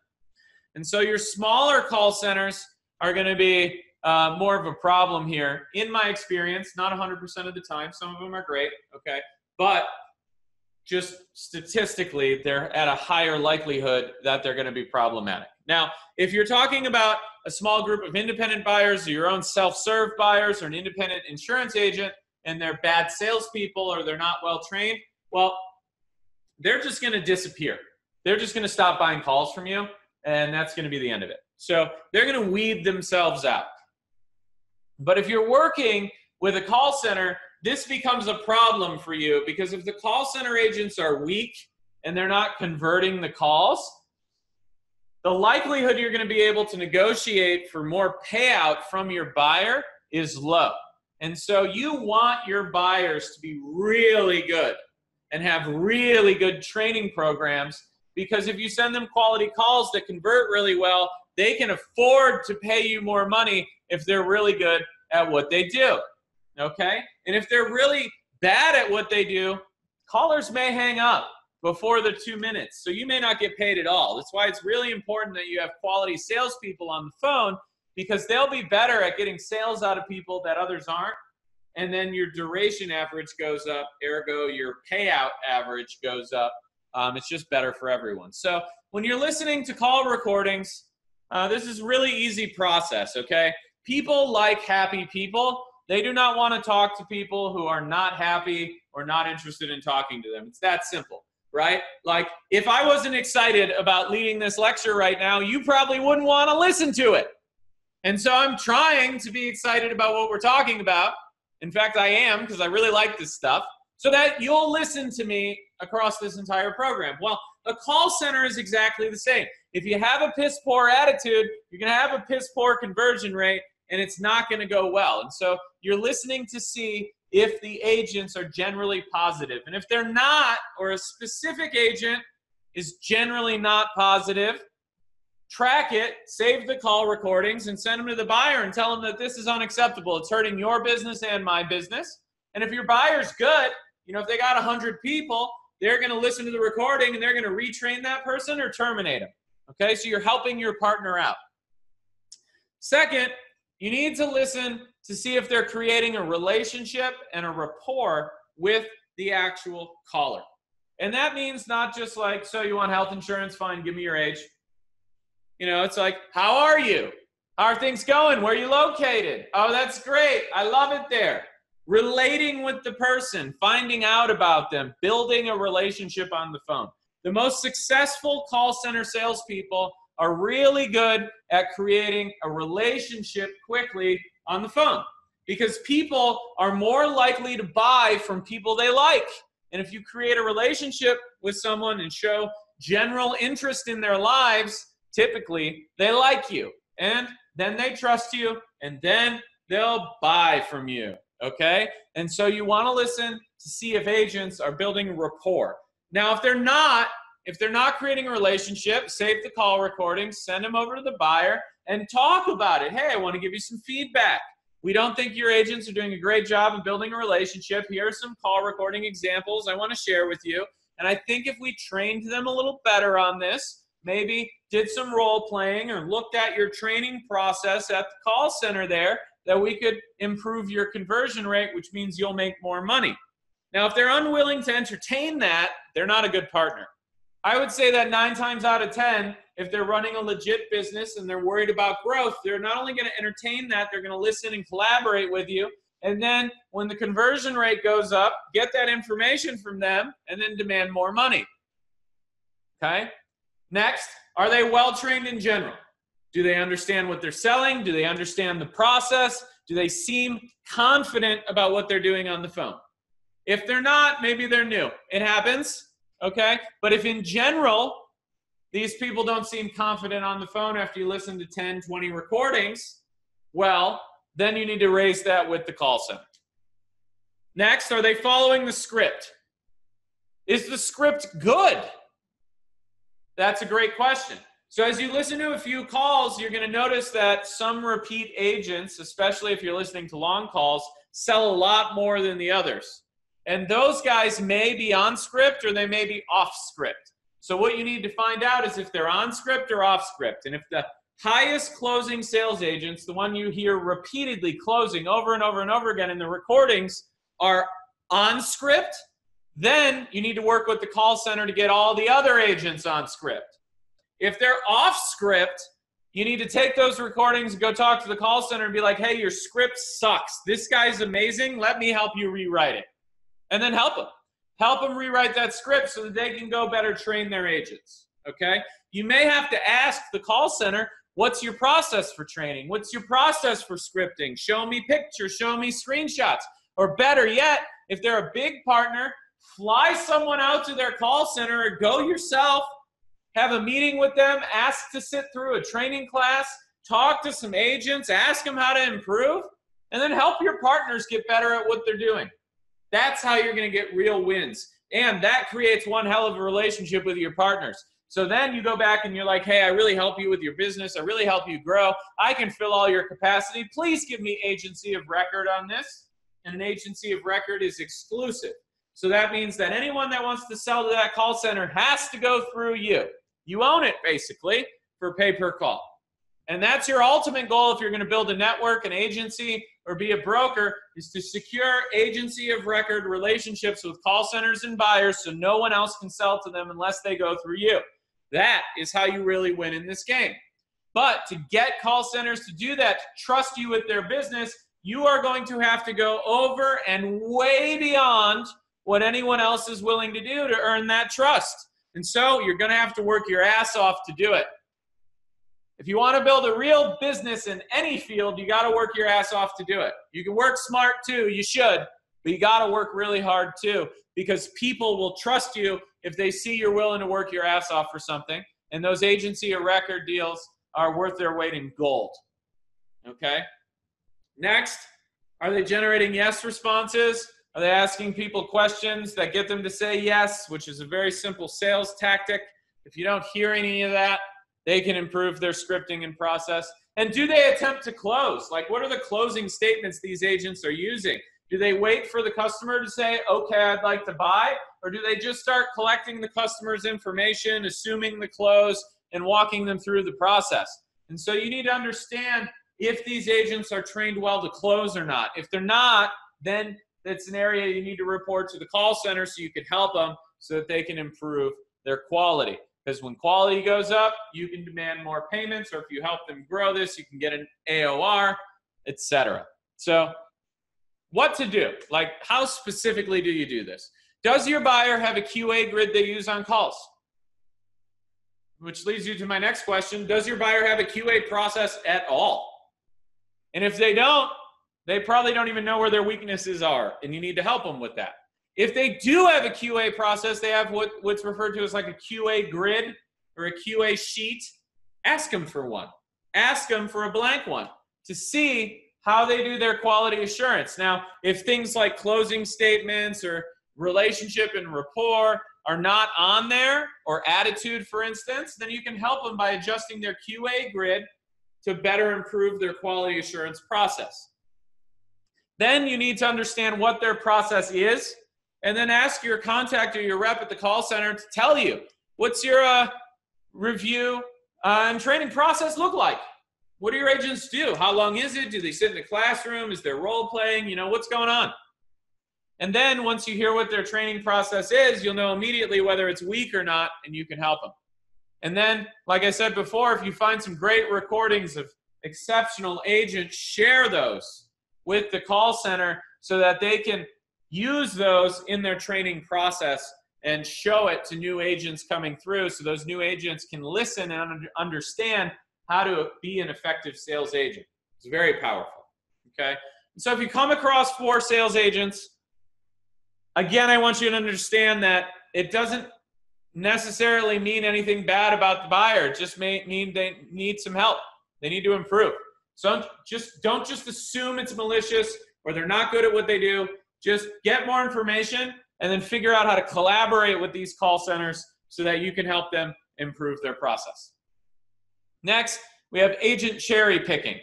And so your smaller call centers are going to be uh, more of a problem here. In my experience, not 100% of the time, some of them are great, okay? But just statistically, they're at a higher likelihood that they're going to be problematic. Now, if you're talking about a small group of independent buyers or your own self serve buyers or an independent insurance agent and they're bad salespeople or they're not well trained, well, they're just going to disappear. They're just going to stop buying calls from you, and that's going to be the end of it. So they're going to weed themselves out. But if you're working with a call center this becomes a problem for you because if the call center agents are weak and they're not converting the calls, the likelihood you're going to be able to negotiate for more payout from your buyer is low. And so you want your buyers to be really good and have really good training programs because if you send them quality calls that convert really well, they can afford to pay you more money if they're really good at what they do. Okay? And if they're really bad at what they do, callers may hang up before the two minutes. So you may not get paid at all. That's why it's really important that you have quality salespeople on the phone because they'll be better at getting sales out of people that others aren't. And then your duration average goes up, ergo, your payout average goes up. Um, it's just better for everyone. So when you're listening to call recordings, uh, this is really easy process, okay? People like happy people. They do not want to talk to people who are not happy or not interested in talking to them. It's that simple, right? Like, if I wasn't excited about leading this lecture right now, you probably wouldn't want to listen to it. And so I'm trying to be excited about what we're talking about. In fact, I am because I really like this stuff so that you'll listen to me across this entire program. Well, a call center is exactly the same. If you have a piss poor attitude, you're going to have a piss poor conversion rate and it's not going to go well. And so you're listening to see if the agents are generally positive. And if they're not, or a specific agent is generally not positive, track it, save the call recordings, and send them to the buyer and tell them that this is unacceptable. It's hurting your business and my business. And if your buyer's good, you know, if they got 100 people, they're going to listen to the recording and they're going to retrain that person or terminate them. Okay, so you're helping your partner out. Second, you need to listen to see if they're creating a relationship and a rapport with the actual caller. And that means not just like, so you want health insurance? Fine, give me your age. You know, it's like, how are you? How are things going? Where are you located? Oh, that's great. I love it there. Relating with the person, finding out about them, building a relationship on the phone. The most successful call center salespeople are really good at creating a relationship quickly on the phone because people are more likely to buy from people they like. And if you create a relationship with someone and show general interest in their lives, typically they like you. And then they trust you and then they'll buy from you. Okay? And so you want to listen to see if agents are building rapport. Now, if they're not, if they're not creating a relationship, save the call recording, send them over to the buyer, and talk about it. Hey, I want to give you some feedback. We don't think your agents are doing a great job of building a relationship. Here are some call recording examples I want to share with you. And I think if we trained them a little better on this, maybe did some role playing or looked at your training process at the call center there, that we could improve your conversion rate, which means you'll make more money. Now, if they're unwilling to entertain that, they're not a good partner. I would say that nine times out of 10, if they're running a legit business and they're worried about growth, they're not only going to entertain that, they're going to listen and collaborate with you. And then when the conversion rate goes up, get that information from them and then demand more money. Okay? Next, are they well trained in general? Do they understand what they're selling? Do they understand the process? Do they seem confident about what they're doing on the phone? If they're not, maybe they're new. It happens okay? But if in general, these people don't seem confident on the phone after you listen to 10, 20 recordings, well, then you need to raise that with the call center. Next, are they following the script? Is the script good? That's a great question. So, as you listen to a few calls, you're going to notice that some repeat agents, especially if you're listening to long calls, sell a lot more than the others. And those guys may be on script or they may be off script. So what you need to find out is if they're on script or off script. And if the highest closing sales agents, the one you hear repeatedly closing over and over and over again in the recordings, are on script, then you need to work with the call center to get all the other agents on script. If they're off script, you need to take those recordings and go talk to the call center and be like, hey, your script sucks. This guy's amazing. Let me help you rewrite it and then help them. Help them rewrite that script so that they can go better train their agents. Okay? You may have to ask the call center, what's your process for training? What's your process for scripting? Show me pictures, show me screenshots. Or better yet, if they're a big partner, fly someone out to their call center or go yourself, have a meeting with them, ask to sit through a training class, talk to some agents, ask them how to improve, and then help your partners get better at what they're doing. That's how you're going to get real wins. And that creates one hell of a relationship with your partners. So then you go back and you're like, hey, I really help you with your business. I really help you grow. I can fill all your capacity. Please give me agency of record on this. And an agency of record is exclusive. So that means that anyone that wants to sell to that call center has to go through you. You own it basically for pay per call. And that's your ultimate goal if you're going to build a network, an agency, or be a broker is to secure agency of record relationships with call centers and buyers so no one else can sell to them unless they go through you. That is how you really win in this game. But to get call centers to do that, to trust you with their business, you are going to have to go over and way beyond what anyone else is willing to do to earn that trust. And so you're going to have to work your ass off to do it. If you want to build a real business in any field, you got to work your ass off to do it. You can work smart too, you should, but you got to work really hard too because people will trust you if they see you're willing to work your ass off for something. And those agency of record deals are worth their weight in gold. Okay? Next, are they generating yes responses? Are they asking people questions that get them to say yes, which is a very simple sales tactic? If you don't hear any of that, they can improve their scripting and process. And do they attempt to close? Like, what are the closing statements these agents are using? Do they wait for the customer to say, okay, I'd like to buy? Or do they just start collecting the customer's information, assuming the close, and walking them through the process? And so you need to understand if these agents are trained well to close or not. If they're not, then that's an area you need to report to the call center so you can help them so that they can improve their quality. Because when quality goes up, you can demand more payments, or if you help them grow this, you can get an AOR, etc. So, what to do? Like, how specifically do you do this? Does your buyer have a QA grid they use on calls? Which leads you to my next question Does your buyer have a QA process at all? And if they don't, they probably don't even know where their weaknesses are, and you need to help them with that. If they do have a QA process, they have what, what's referred to as like a QA grid or a QA sheet. Ask them for one. Ask them for a blank one to see how they do their quality assurance. Now, if things like closing statements or relationship and rapport are not on there, or attitude, for instance, then you can help them by adjusting their QA grid to better improve their quality assurance process. Then you need to understand what their process is, and then ask your contact or your rep at the call center to tell you what's your uh, review uh, and training process look like. What do your agents do? How long is it? Do they sit in the classroom? Is there role playing? You know, what's going on? And then once you hear what their training process is, you'll know immediately whether it's weak or not, and you can help them. And then, like I said before, if you find some great recordings of exceptional agents, share those with the call center so that they can use those in their training process and show it to new agents coming through so those new agents can listen and understand how to be an effective sales agent. It's very powerful. Okay. So if you come across four sales agents, again, I want you to understand that it doesn't necessarily mean anything bad about the buyer. It just may mean they need some help. They need to improve. So just don't just assume it's malicious or they're not good at what they do. Just get more information and then figure out how to collaborate with these call centers so that you can help them improve their process. Next, we have agent cherry picking.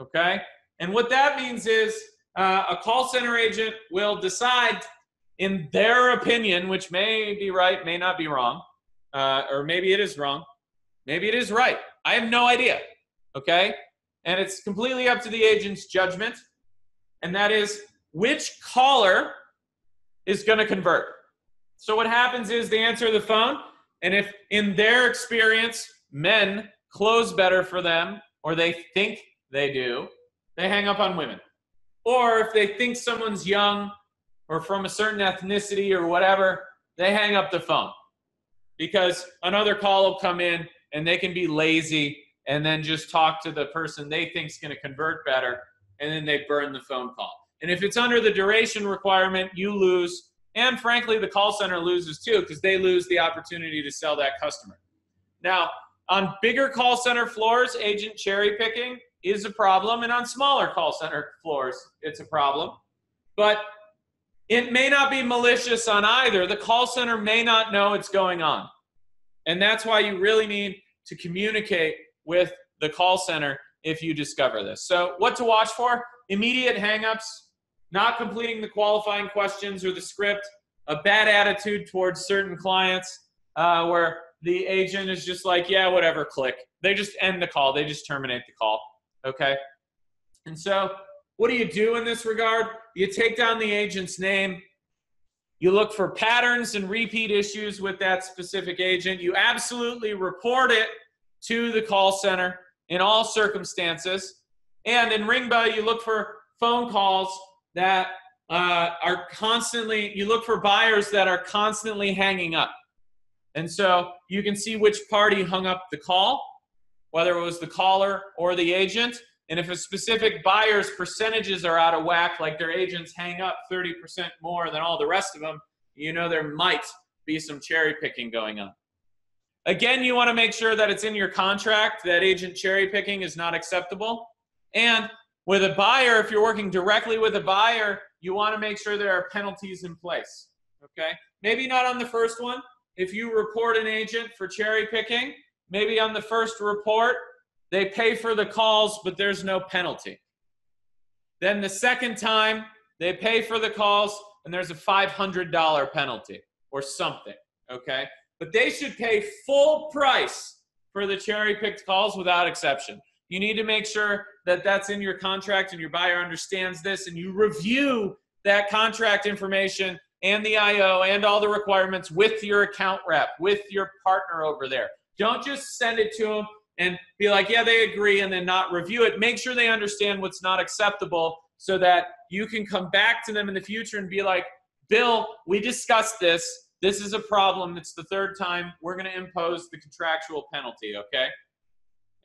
Okay? And what that means is uh, a call center agent will decide, in their opinion, which may be right, may not be wrong, uh, or maybe it is wrong, maybe it is right. I have no idea. Okay? And it's completely up to the agent's judgment. And that is which caller is going to convert. So what happens is they answer the phone, and if in their experience men close better for them, or they think they do, they hang up on women. Or if they think someone's young or from a certain ethnicity or whatever, they hang up the phone because another call will come in and they can be lazy and then just talk to the person they think is going to convert better and then they burn the phone call. And if it's under the duration requirement, you lose. And frankly, the call center loses too because they lose the opportunity to sell that customer. Now, on bigger call center floors, agent cherry picking is a problem. And on smaller call center floors, it's a problem. But it may not be malicious on either. The call center may not know it's going on. And that's why you really need to communicate with the call center if you discover this. So, what to watch for? Immediate hangups, not completing the qualifying questions or the script, a bad attitude towards certain clients uh, where the agent is just like, yeah, whatever, click. They just end the call, they just terminate the call. Okay? And so, what do you do in this regard? You take down the agent's name. You look for patterns and repeat issues with that specific agent. You absolutely report it to the call center in all circumstances. And in Ringba, you look for phone calls that uh, are constantly, you look for buyers that are constantly hanging up. And so you can see which party hung up the call, whether it was the caller or the agent. And if a specific buyer's percentages are out of whack, like their agents hang up 30% more than all the rest of them, you know there might be some cherry picking going on. Again, you want to make sure that it's in your contract that agent cherry picking is not acceptable. And with a buyer, if you're working directly with a buyer, you want to make sure there are penalties in place. Okay? Maybe not on the first one. If you report an agent for cherry picking, maybe on the first report, they pay for the calls, but there's no penalty. Then the second time, they pay for the calls, and there's a $500 penalty or something. Okay? But they should pay full price for the cherry picked calls without exception. You need to make sure that that's in your contract and your buyer understands this and you review that contract information and the IO and all the requirements with your account rep, with your partner over there. Don't just send it to them and be like, yeah, they agree, and then not review it. Make sure they understand what's not acceptable so that you can come back to them in the future and be like, Bill, we discussed this. This is a problem. It's the third time. We're going to impose the contractual penalty, okay?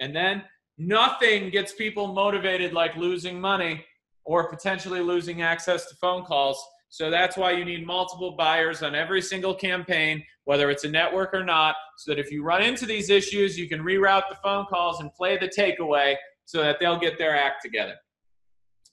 And then Nothing gets people motivated like losing money or potentially losing access to phone calls. So that's why you need multiple buyers on every single campaign, whether it's a network or not, so that if you run into these issues, you can reroute the phone calls and play the takeaway so that they'll get their act together.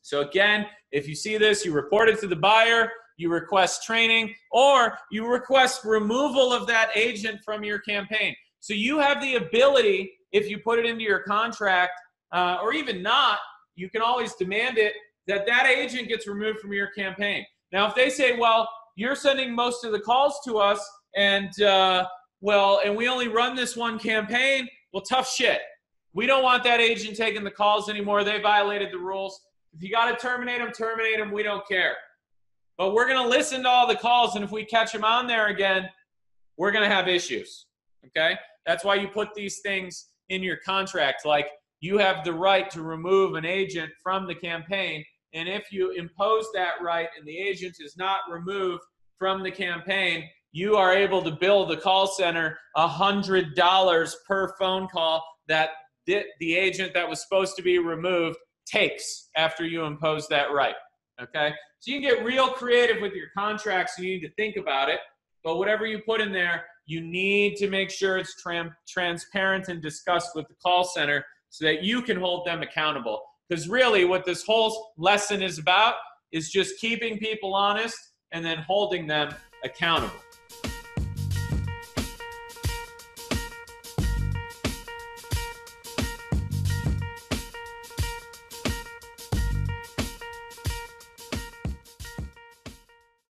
So again, if you see this, you report it to the buyer, you request training, or you request removal of that agent from your campaign. So you have the ability if you put it into your contract, uh, or even not, you can always demand it that that agent gets removed from your campaign. Now, if they say, well, you're sending most of the calls to us, and uh, well, and we only run this one campaign, well, tough shit. We don't want that agent taking the calls anymore. They violated the rules. If you got to terminate them, terminate them. We don't care. But we're going to listen to all the calls, and if we catch them on there again, we're going to have issues. Okay? That's why you put these things in your contract. Like you have the right to remove an agent from the campaign. And if you impose that right and the agent is not removed from the campaign, you are able to bill the call center $100 per phone call that the agent that was supposed to be removed takes after you impose that right. Okay? So you can get real creative with your contracts. You need to think about it. But whatever you put in there, you need to make sure it's tra- transparent and discussed with the call center so that you can hold them accountable. Because really, what this whole lesson is about is just keeping people honest and then holding them accountable.